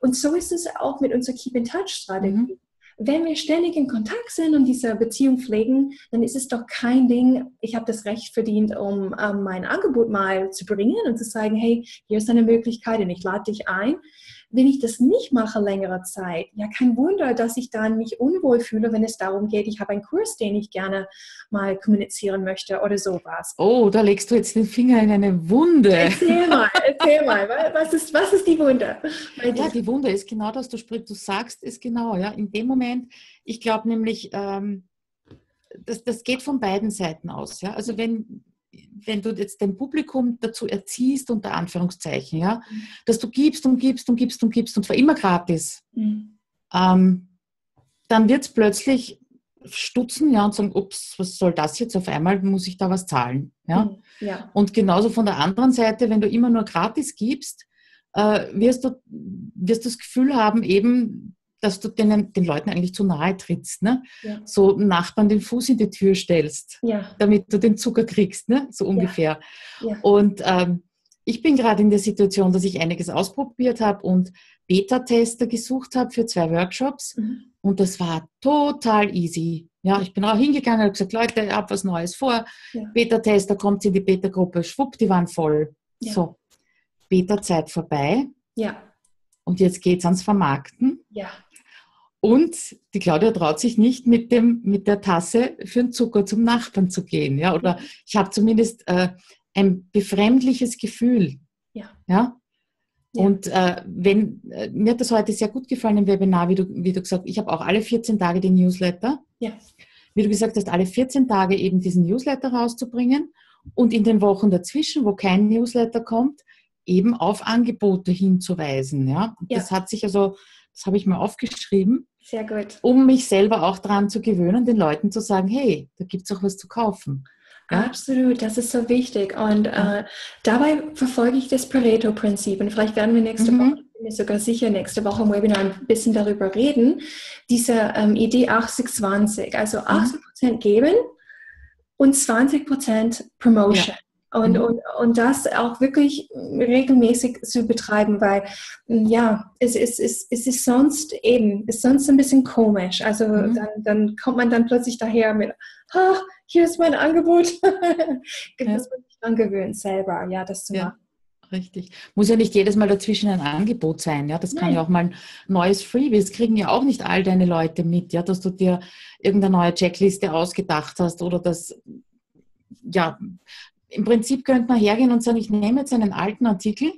Speaker 1: Und so ist es auch mit unserer Keep-in-Touch-Strategie. Mhm wenn wir ständig in Kontakt sind und diese Beziehung pflegen, dann ist es doch kein Ding, ich habe das Recht verdient, um ähm, mein Angebot mal zu bringen und zu sagen, hey, hier ist eine Möglichkeit und ich lade dich ein. Wenn ich das nicht mache längere Zeit, ja, kein Wunder, dass ich dann mich unwohl fühle, wenn es darum geht, ich habe einen Kurs, den ich gerne mal kommunizieren möchte oder sowas.
Speaker 2: Oh, da legst du jetzt den Finger in eine Wunde.
Speaker 1: Erzähl mal, erzähl mal, *laughs* was ist, was ist die Wunde?
Speaker 2: Ja, die Wunde ist genau das, du, du sagst es genau, ja, in dem Moment, ich glaube nämlich, ähm, das, das geht von beiden Seiten aus. Ja? Also wenn, wenn du jetzt dein Publikum dazu erziehst, unter Anführungszeichen, ja, mhm. dass du gibst und gibst und gibst und gibst und zwar immer gratis, mhm. ähm, dann wird es plötzlich stutzen ja, und sagen, ups, was soll das jetzt? Auf einmal muss ich da was zahlen. Ja? Mhm. ja. Und genauso von der anderen Seite, wenn du immer nur gratis gibst, äh, wirst, du, wirst du das Gefühl haben, eben, dass du den, den Leuten eigentlich zu nahe trittst. Ne? Ja. So Nachbarn den Fuß in die Tür stellst, ja. damit du den Zucker kriegst, ne? so ungefähr. Ja. Und ähm, ich bin gerade in der Situation, dass ich einiges ausprobiert habe und Beta-Tester gesucht habe für zwei Workshops. Mhm. Und das war total easy. Ja, ich bin auch hingegangen und gesagt, Leute, ich habe was Neues vor. Beta-Tester, kommt in die Beta-Gruppe, schwupp, die waren voll. So, Beta-Zeit vorbei. Ja. Und jetzt geht es ans Vermarkten. Ja. Und die Claudia traut sich nicht, mit, dem, mit der Tasse für den Zucker zum Nachbarn zu gehen. Ja? Oder ich habe zumindest äh, ein befremdliches Gefühl. Ja. ja? ja. Und äh, wenn, äh, mir hat das heute sehr gut gefallen im Webinar, wie du, wie du gesagt hast, ich habe auch alle 14 Tage den Newsletter. Ja. Wie du gesagt hast, alle 14 Tage eben diesen Newsletter rauszubringen und in den Wochen dazwischen, wo kein Newsletter kommt, eben auf Angebote hinzuweisen. Ja? ja. Das hat sich also, das habe ich mir aufgeschrieben.
Speaker 1: Sehr gut.
Speaker 2: Um mich selber auch daran zu gewöhnen, den Leuten zu sagen, hey, da gibt es auch was zu kaufen.
Speaker 1: Ja? Absolut, das ist so wichtig. Und äh, dabei verfolge ich das Pareto-Prinzip. Und vielleicht werden wir nächste mhm. Woche, bin mir sogar sicher, nächste Woche im Webinar ein bisschen darüber reden. Diese ähm, Idee 80-20, also 80% mhm. geben und 20% Promotion. Ja. Und, mhm. und, und das auch wirklich regelmäßig zu betreiben, weil ja, es, es, es, es ist sonst eben, ist sonst ein bisschen komisch. Also mhm. dann, dann kommt man dann plötzlich daher mit, ach, hier ist mein Angebot. *laughs* ja. Das wird sich angewöhnt, selber, ja, das zu ja. machen.
Speaker 2: Richtig. Muss ja nicht jedes Mal dazwischen ein Angebot sein. Ja, das Nein. kann ja auch mal ein neues Freebie. Das kriegen ja auch nicht all deine Leute mit, ja, dass du dir irgendeine neue Checkliste ausgedacht hast oder das, ja, im Prinzip könnte man hergehen und sagen, ich nehme jetzt einen alten Artikel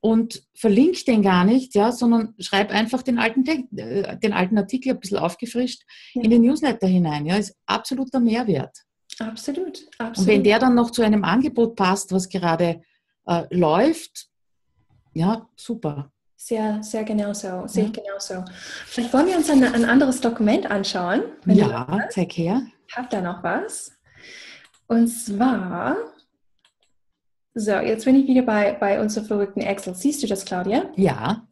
Speaker 2: und verlinke den gar nicht, ja, sondern schreibe einfach den alten, äh, den alten Artikel ein bisschen aufgefrischt ja. in den Newsletter hinein. Ja, ist absoluter Mehrwert.
Speaker 1: Absolut, absolut.
Speaker 2: Und wenn der dann noch zu einem Angebot passt, was gerade äh, läuft, ja, super.
Speaker 1: Sehr, sehr genau so. Sehe ja. ich genauso. Vielleicht wollen wir uns ein, ein anderes Dokument anschauen.
Speaker 2: ja, zeig her.
Speaker 1: Habt da noch was? Und zwar so, jetzt bin ich wieder bei, bei unserer verrückten Excel. Siehst du das, Claudia?
Speaker 2: Ja.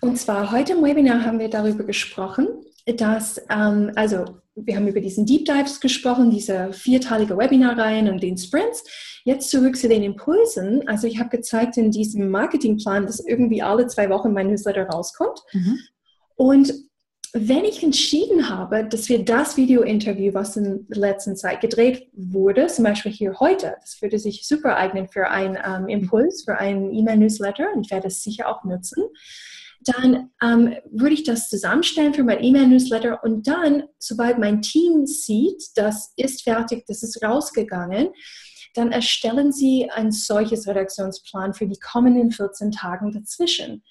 Speaker 1: Und zwar heute im Webinar haben wir darüber gesprochen, dass, ähm, also wir haben über diesen Deep Dives gesprochen, diese vierteilige Webinarreihen und den Sprints. Jetzt zurück zu den Impulsen. Also ich habe gezeigt in diesem Marketingplan, dass irgendwie alle zwei Wochen mein Newsletter rauskommt. Mhm. Und wenn ich entschieden habe, dass wir das Video-Interview, was in der letzten Zeit gedreht wurde, zum Beispiel hier heute, das würde sich super eignen für einen ähm, Impuls, für einen E-Mail-Newsletter und ich werde es sicher auch nutzen, dann ähm, würde ich das zusammenstellen für mein E-Mail-Newsletter und dann, sobald mein Team sieht, das ist fertig, das ist rausgegangen, dann erstellen Sie ein solches Redaktionsplan für die kommenden 14 Tage dazwischen.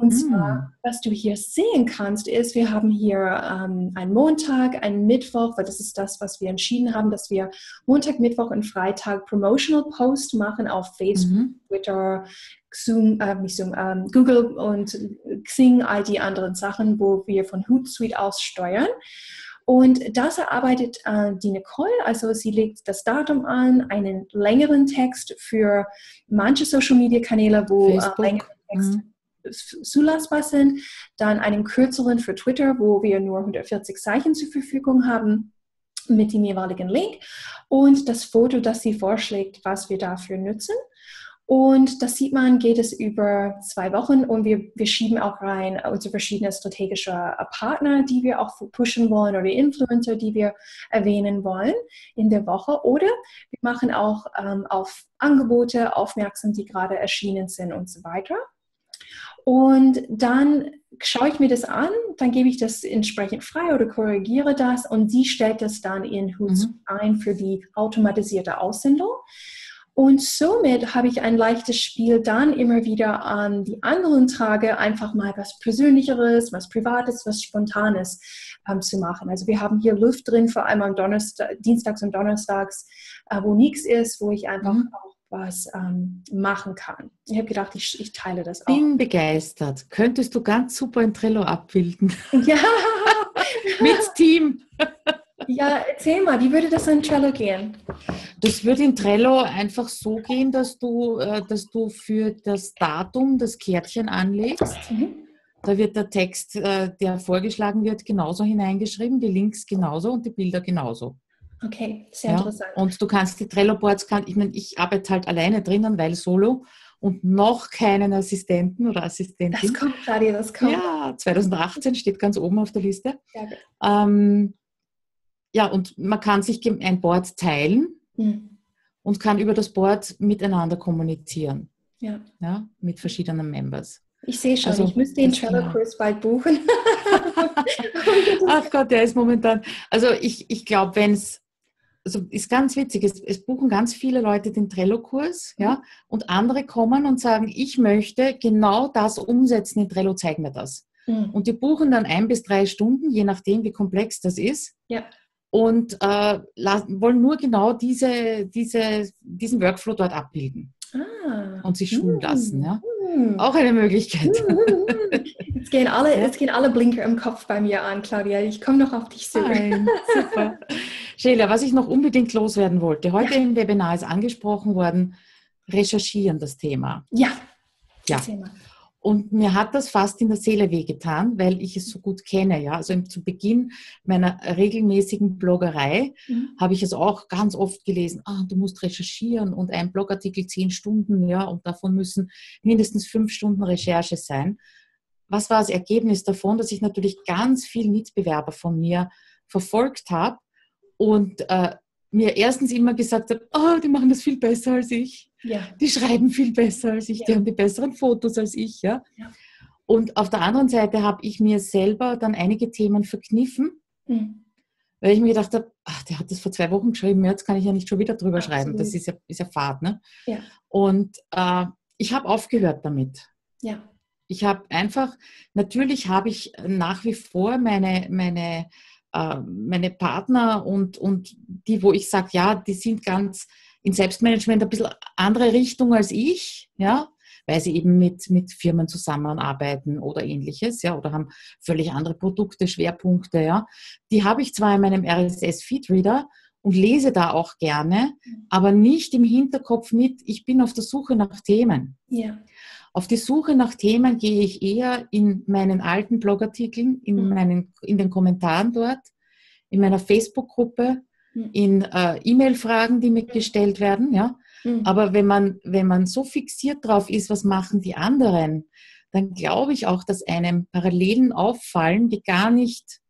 Speaker 1: Und zwar, mm. was du hier sehen kannst, ist, wir haben hier ähm, einen Montag, einen Mittwoch, weil das ist das, was wir entschieden haben, dass wir Montag, Mittwoch und Freitag Promotional Post machen auf Facebook, mhm. Twitter, Zoom, äh, nicht Zoom, ähm, Google und Xing, all die anderen Sachen, wo wir von Hootsuite aus steuern. Und das erarbeitet äh, die Nicole, also sie legt das Datum an, einen längeren Text für manche Social Media Kanäle, wo äh, längere Text mhm zulassbar sind, dann einen kürzeren für Twitter, wo wir nur 140 Zeichen zur Verfügung haben mit dem jeweiligen Link und das Foto, das sie vorschlägt, was wir dafür nutzen. Und das sieht man, geht es über zwei Wochen und wir, wir schieben auch rein unsere verschiedenen strategischen Partner, die wir auch pushen wollen oder Influencer, die wir erwähnen wollen in der Woche. Oder wir machen auch ähm, auf Angebote aufmerksam, die gerade erschienen sind und so weiter. Und dann schaue ich mir das an, dann gebe ich das entsprechend frei oder korrigiere das und sie stellt das dann in Hoots mhm. ein für die automatisierte Aussendung. Und somit habe ich ein leichtes Spiel, dann immer wieder an die anderen Tage einfach mal was Persönlicheres, was Privates, was Spontanes ähm, zu machen. Also wir haben hier Luft drin, vor allem am Donnerstag, Dienstags und Donnerstags, äh, wo nichts ist, wo ich einfach mhm. auch was ähm, machen kann. Ich habe gedacht, ich, ich, teile das
Speaker 2: auch. Bin begeistert. Könntest du ganz super in Trello abbilden? *laughs*
Speaker 1: Ja. *laughs*
Speaker 2: Mit Team. *laughs*
Speaker 1: ja, erzähl mal, wie würde das in Trello gehen?
Speaker 2: Das würde in Trello einfach so gehen, dass du, äh, dass du für das Datum das Kärtchen anlegst. Mhm. Da wird der Text, äh, der vorgeschlagen wird, genauso hineingeschrieben, die Links genauso und die Bilder genauso.
Speaker 1: Okay, sehr ja, interessant.
Speaker 2: Und du kannst die Trello-Boards, kann, ich meine, ich arbeite halt alleine drinnen, weil solo und noch keinen Assistenten oder Assistentin.
Speaker 1: Das kommt, Claudia, das kommt.
Speaker 2: Ja, 2018 steht ganz oben auf der Liste. Ja, ähm, ja und man kann sich ein Board teilen hm. und kann über das Board miteinander kommunizieren. Ja. ja mit verschiedenen Members.
Speaker 1: Ich sehe schon, also, ich müsste den Trello-Kurs bald buchen. *laughs* *laughs*
Speaker 2: Ach Gott, der ist momentan. Also ich, ich glaube, wenn es also ist ganz witzig, es, es, buchen ganz viele Leute den Trello-Kurs, mhm. ja, und andere kommen und sagen, ich möchte genau das umsetzen in Trello, zeig mir das. Mhm. Und die buchen dann ein bis drei Stunden, je nachdem, wie komplex das ist. Ja. Und äh, wollen nur genau diese, diese, diesen Workflow dort abbilden. Ah. Und sich schulen mhm. lassen. Ja. Mhm. Auch eine Möglichkeit.
Speaker 1: Mhm. Jetzt gehen, *laughs* alle, jetzt gehen alle Blinker im Kopf bei mir an, Claudia. Ich komme noch auf dich zu.
Speaker 2: super. Sheila, was ich noch unbedingt loswerden wollte, heute ja. im Webinar ist angesprochen worden, recherchieren das Thema.
Speaker 1: Ja.
Speaker 2: Ja. Und mir hat das fast in der Seele wehgetan, weil ich es so gut kenne. Ja, also zu Beginn meiner regelmäßigen Bloggerei mhm. habe ich es auch ganz oft gelesen. Ah, du musst recherchieren und ein Blogartikel zehn Stunden, ja, und davon müssen mindestens fünf Stunden Recherche sein. Was war das Ergebnis davon, dass ich natürlich ganz viel Mitbewerber von mir verfolgt habe und äh, mir erstens immer gesagt habe, oh, die machen das viel besser als ich. Ja. Die schreiben viel besser als ich, ja. die haben die besseren Fotos als ich. Ja? ja. Und auf der anderen Seite habe ich mir selber dann einige Themen verkniffen, mhm. weil ich mir gedacht habe, ach, der hat das vor zwei Wochen geschrieben, jetzt kann ich ja nicht schon wieder drüber Absolut. schreiben. Das ist ja, ist ja Fahrt. Ne? Ja. Und äh, ich habe aufgehört damit. Ja. Ich habe einfach, natürlich habe ich nach wie vor meine, meine meine Partner und, und die, wo ich sage, ja, die sind ganz in Selbstmanagement ein bisschen andere Richtung als ich, ja, weil sie eben mit, mit Firmen zusammenarbeiten oder ähnliches, ja, oder haben völlig andere Produkte, Schwerpunkte, ja. Die habe ich zwar in meinem RSS Feedreader und lese da auch gerne, aber nicht im Hinterkopf mit, ich bin auf der Suche nach Themen. Ja. Auf die Suche nach Themen gehe ich eher in meinen alten Blogartikeln, in, mhm. meinen, in den Kommentaren dort, in meiner Facebook-Gruppe, mhm. in äh, E-Mail-Fragen, die mir gestellt werden. Ja? Mhm. Aber wenn man, wenn man so fixiert drauf ist, was machen die anderen, dann glaube ich auch, dass einem Parallelen auffallen, die gar nicht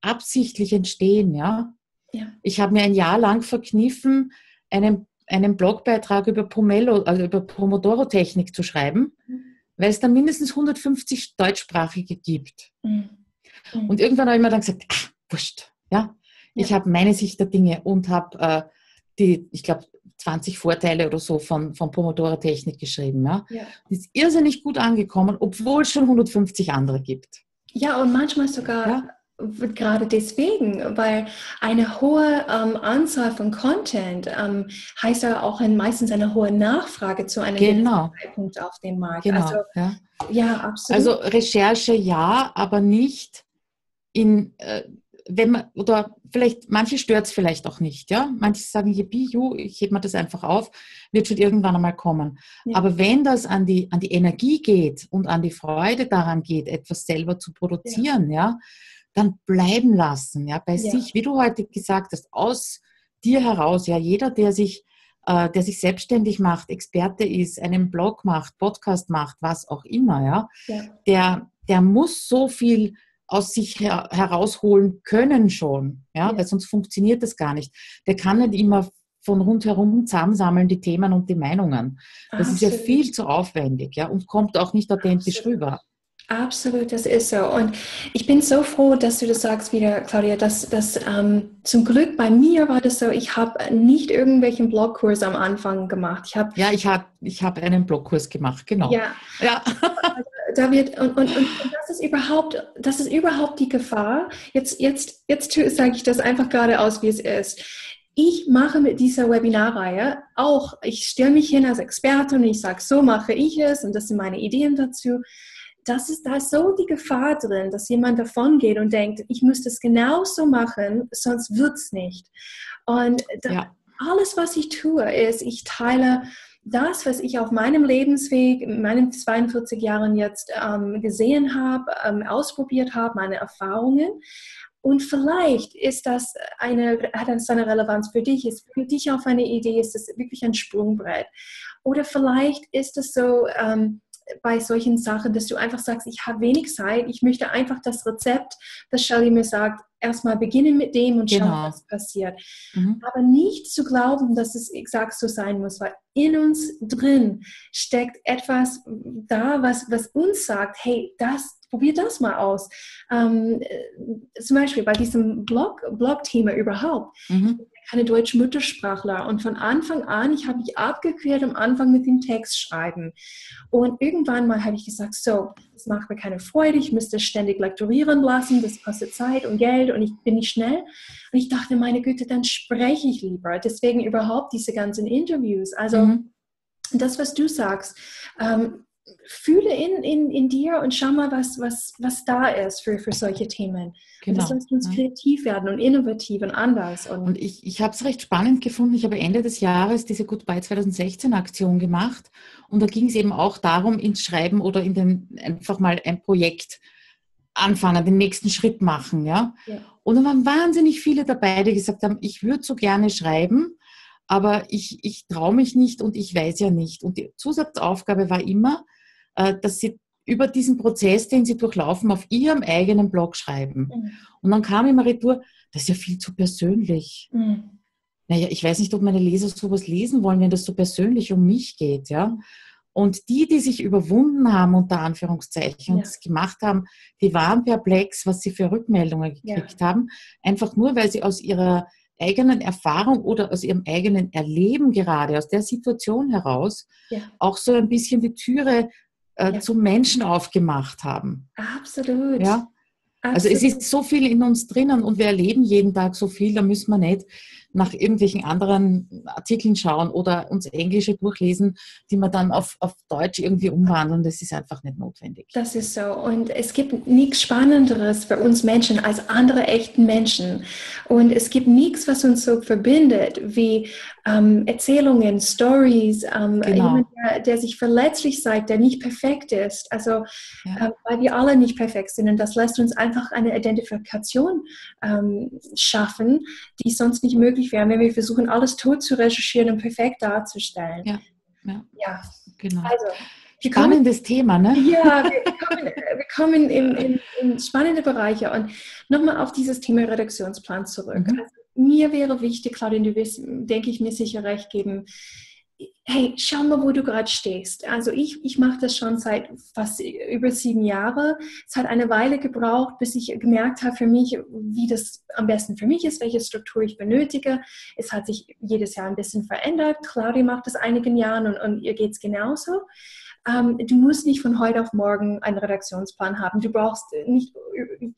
Speaker 2: absichtlich entstehen. Ja? ja. Ich habe mir ein Jahr lang verkniffen, einen einen Blogbeitrag über Pomelo, also über Pomodoro-Technik zu schreiben, mhm. weil es da mindestens 150 deutschsprachige gibt. Mhm. Mhm. Und irgendwann habe ich mir dann gesagt, ach, wurscht, ja. Ich habe meine Sicht der Dinge und habe äh, die, ich glaube, 20 Vorteile oder so von, von Pomodoro-Technik geschrieben. Ja? ja. ist irrsinnig gut angekommen, obwohl es schon 150 andere gibt.
Speaker 1: Ja, und manchmal sogar ja gerade deswegen, weil eine hohe ähm, Anzahl von Content ähm, heißt ja auch meistens eine hohe Nachfrage zu einem
Speaker 2: genau.
Speaker 1: Zeitpunkt auf dem Markt.
Speaker 2: Genau, also, ja. ja, absolut. Also Recherche ja, aber nicht in, äh, wenn man, oder vielleicht, manche stört es vielleicht auch nicht, ja. Manche sagen, yippie, ju, ich hebe mir das einfach auf, wird schon irgendwann einmal kommen. Ja. Aber wenn das an die, an die Energie geht und an die Freude daran geht, etwas selber zu produzieren, ja, ja dann bleiben lassen, ja, bei ja. sich, wie du heute gesagt hast, aus dir heraus, ja, jeder, der sich, äh, der sich selbstständig macht, Experte ist, einen Blog macht, Podcast macht, was auch immer, ja, ja. Der, der muss so viel aus sich her herausholen können schon, ja, ja, weil sonst funktioniert das gar nicht. Der kann nicht immer von rundherum zusammensammeln, die Themen und die Meinungen. Das Absolut. ist ja viel zu aufwendig, ja, und kommt auch nicht authentisch Absolut. rüber.
Speaker 1: Absolut, das ist so. Und ich bin so froh, dass du das sagst wieder, Claudia, dass, dass ähm, zum Glück bei mir war das so, ich habe nicht irgendwelchen Blogkurs am Anfang gemacht.
Speaker 2: Ich hab, ja, ich habe ich hab einen Blogkurs gemacht, genau.
Speaker 1: Ja. ja. *laughs* da wird, und, und, und, das ist überhaupt, das ist überhaupt die Gefahr. Jetzt, jetzt, jetzt sage ich das einfach gerade aus, wie es ist. Ich mache mit dieser Webinarreihe auch, ich stelle mich hin als Experte und ich sage, so mache ich es und das sind meine Ideen dazu das ist da so die Gefahr drin, dass jemand davon geht und denkt, ich müsste es genauso machen, sonst wird es nicht. Und ja. alles, was ich tue, ist, ich teile das, was ich auf meinem Lebensweg, in meinen 42 Jahren jetzt ähm, gesehen habe, ähm, ausprobiert habe, meine Erfahrungen. Und vielleicht ist das eine, hat das eine Relevanz für dich, ist für dich auf eine Idee, ist das wirklich ein Sprungbrett. Oder vielleicht ist es so, ähm, bei solchen Sachen, dass du einfach sagst, ich habe wenig Zeit, ich möchte einfach das Rezept, das Shelly mir sagt, erstmal beginnen mit dem und genau. schauen, was passiert. Mhm. Aber nicht zu glauben, dass es exakt so sein muss, weil in uns drin steckt etwas da, was, was uns sagt, hey, das, probier das mal aus. Ähm, äh, zum Beispiel bei diesem Blog, Blog-Thema überhaupt. Mhm keine deutsche Muttersprachler. Und von Anfang an, ich habe mich abgeklärt am Anfang mit dem Text schreiben. Und irgendwann mal habe ich gesagt, so, das macht mir keine Freude, ich müsste ständig lektorieren lassen, das kostet Zeit und Geld und ich bin nicht schnell. Und ich dachte, meine Güte, dann spreche ich lieber. Deswegen überhaupt diese ganzen Interviews. Also mhm. das, was du sagst, ähm, fühle in, in, in dir und schau mal, was, was, was da ist für, für solche Themen. Genau. Das lässt uns kreativ werden und innovativ und anders.
Speaker 2: Und, und ich, ich habe es recht spannend gefunden. Ich habe Ende des Jahres diese Goodbye 2016 Aktion gemacht und da ging es eben auch darum, ins Schreiben oder in den, einfach mal ein Projekt anfangen, den nächsten Schritt machen. Ja? ja. Und da waren wahnsinnig viele dabei, die gesagt haben, ich würde so gerne schreiben, aber ich, ich traue mich nicht und ich weiß ja nicht. Und die Zusatzaufgabe war immer, dass sie über diesen Prozess, den sie durchlaufen, auf ihrem eigenen Blog schreiben. Mhm. Und dann kam immer Retour, das ist ja viel zu persönlich. Mhm. Naja, ich weiß nicht, ob meine Leser sowas lesen wollen, wenn das so persönlich um mich geht, ja. Und die, die sich überwunden haben, unter Anführungszeichen, ja. und es gemacht haben, die waren perplex, was sie für Rückmeldungen gekriegt ja. haben. Einfach nur, weil sie aus ihrer eigenen Erfahrung oder aus ihrem eigenen Erleben gerade, aus der Situation heraus, ja. auch so ein bisschen die Türe äh, ja. zum Menschen aufgemacht haben.
Speaker 1: Absolut.
Speaker 2: Ja. Absolut. Also es ist so viel in uns drinnen und wir erleben jeden Tag so viel, da müssen wir nicht nach irgendwelchen anderen Artikeln schauen oder uns Englische durchlesen, die wir dann auf, auf Deutsch irgendwie umwandeln. Das ist einfach nicht notwendig.
Speaker 1: Das ist so. Und es gibt nichts Spannenderes für uns Menschen als andere echten Menschen. Und es gibt nichts, was uns so verbindet wie ähm, Erzählungen, Stories, ähm, genau. jemand, der, der, sich verletzlich zeigt, der nicht perfekt ist. Also, ja. äh, weil wir alle nicht perfekt sind. Und das lässt uns einfach eine Identifikation ähm, schaffen, die sonst nicht möglich wären, wenn wir versuchen, alles tot zu recherchieren und perfekt darzustellen.
Speaker 2: Ja, ja. ja. genau. Also, Spannendes kommen, Thema, ne?
Speaker 1: Ja, wir kommen, wir kommen in, in, in, spannende Bereiche. Und nochmal auf dieses Thema Redaktionsplan zurück. Mhm. Also, mir wäre wichtig, Claudia, du wirst, denke ich, mir sicher recht geben, hey, schau mal, wo du gerade stehst. Also ich, ich mache das schon seit fast über sieben Jahren. Es hat eine Weile gebraucht, bis ich gemerkt habe für mich, wie das am besten für mich ist, welche Struktur ich benötige. Es hat sich jedes Jahr ein bisschen verändert. Claudia macht das einigen Jahren und, und ihr geht es genauso. Ähm, du musst nicht von heute auf morgen einen Redaktionsplan haben. Du brauchst nicht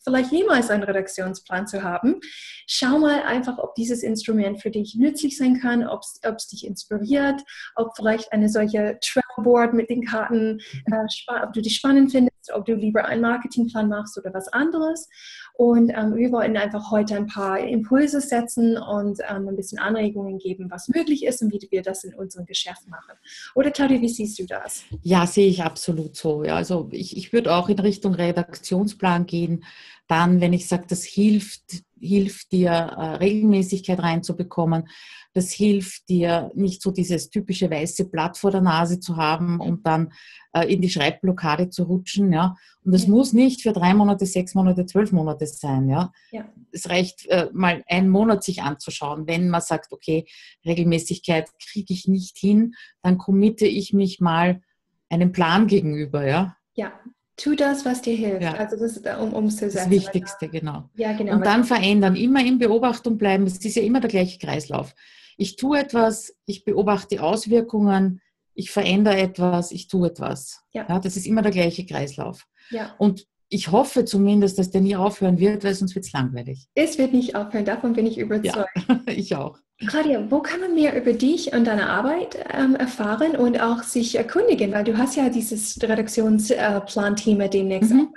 Speaker 1: vielleicht jemals einen Redaktionsplan zu haben. Schau mal einfach, ob dieses Instrument für dich nützlich sein kann, ob es dich inspiriert, ob vielleicht eine solche Travelboard mit den Karten, äh, ob du die spannend findest, ob du lieber einen Marketingplan machst oder was anderes. Und ähm, wir wollten einfach heute ein paar Impulse setzen und ähm, ein bisschen Anregungen geben, was möglich ist und wie wir das in unserem Geschäft machen. Oder Claudia, wie siehst du das?
Speaker 2: Ja, sehe ich absolut so. Ja, also ich, ich würde auch in Richtung Redaktionsplan gehen. Dann, wenn ich sage, das hilft hilft dir, äh, Regelmäßigkeit reinzubekommen. Das hilft dir, nicht so dieses typische weiße Blatt vor der Nase zu haben und dann äh, in die Schreibblockade zu rutschen. Ja. Und das ja. muss nicht für drei Monate, sechs Monate, zwölf Monate sein. Ja. ja. Es reicht äh, mal einen Monat sich anzuschauen. Wenn man sagt, okay, Regelmäßigkeit kriege ich nicht hin, dann committe ich mich mal einem Plan gegenüber. Ja.
Speaker 1: Ja, Tu das, was dir hilft.
Speaker 2: Ja.
Speaker 1: Also das
Speaker 2: ist um, umzusetzen. Das Wichtigste, genau. Ja, genau. Und dann verändern, immer in Beobachtung bleiben. Es ist ja immer der gleiche Kreislauf. Ich tue etwas, ich beobachte die Auswirkungen, ich verändere etwas, ich tue etwas. Ja. ja das ist immer der gleiche Kreislauf. Ja. Und ich hoffe zumindest, dass der nie aufhören wird, weil sonst wird es langweilig.
Speaker 1: Es wird nicht aufhören, davon bin ich überzeugt.
Speaker 2: Ja, *laughs* ich auch.
Speaker 1: Claudia, wo kann man mehr über dich und deine Arbeit ähm, erfahren und auch sich erkundigen? Weil du hast ja dieses Redaktionsplan-Thema demnächst mhm.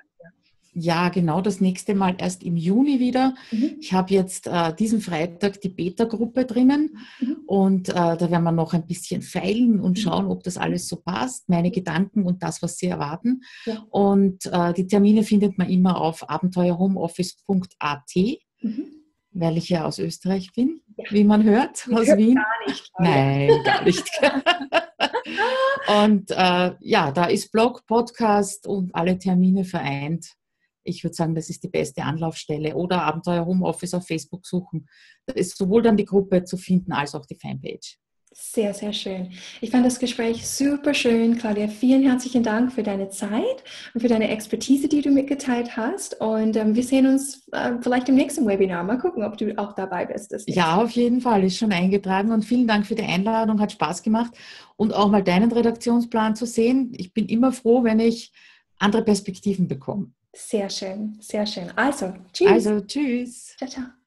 Speaker 2: Ja, genau, das nächste Mal erst im Juni wieder. Mhm. Ich habe jetzt äh, diesen Freitag die Beta-Gruppe drinnen mhm. und äh, da werden wir noch ein bisschen feilen und mhm. schauen, ob das alles so passt, meine Gedanken und das, was Sie erwarten. Ja. Und äh, die Termine findet man immer auf abenteuerhomeoffice.at. Mhm weil ich ja aus Österreich bin, ja. wie man hört, ich aus Wien. Gar nicht. Nein, gar nicht. *laughs* und äh, ja, da ist Blog, Podcast und alle Termine vereint. Ich würde sagen, das ist die beste Anlaufstelle. Oder Abenteuer Homeoffice auf Facebook suchen. Da ist sowohl dann die Gruppe zu finden als auch die Fanpage.
Speaker 1: Sehr, sehr schön. Ich fand das Gespräch super schön, Claudia. Vielen herzlichen Dank für deine Zeit und für deine Expertise, die du mitgeteilt hast. Und ähm, wir sehen uns äh, vielleicht im nächsten Webinar. Mal gucken, ob du auch dabei bist.
Speaker 2: Ja, auf jeden Fall. Ist schon eingetragen. Und vielen Dank für die Einladung. Hat Spaß gemacht. Und auch mal deinen Redaktionsplan zu sehen. Ich bin immer froh, wenn ich andere Perspektiven bekomme.
Speaker 1: Sehr schön, sehr schön. Also,
Speaker 2: tschüss. Also, tschüss.
Speaker 1: Ciao, ciao.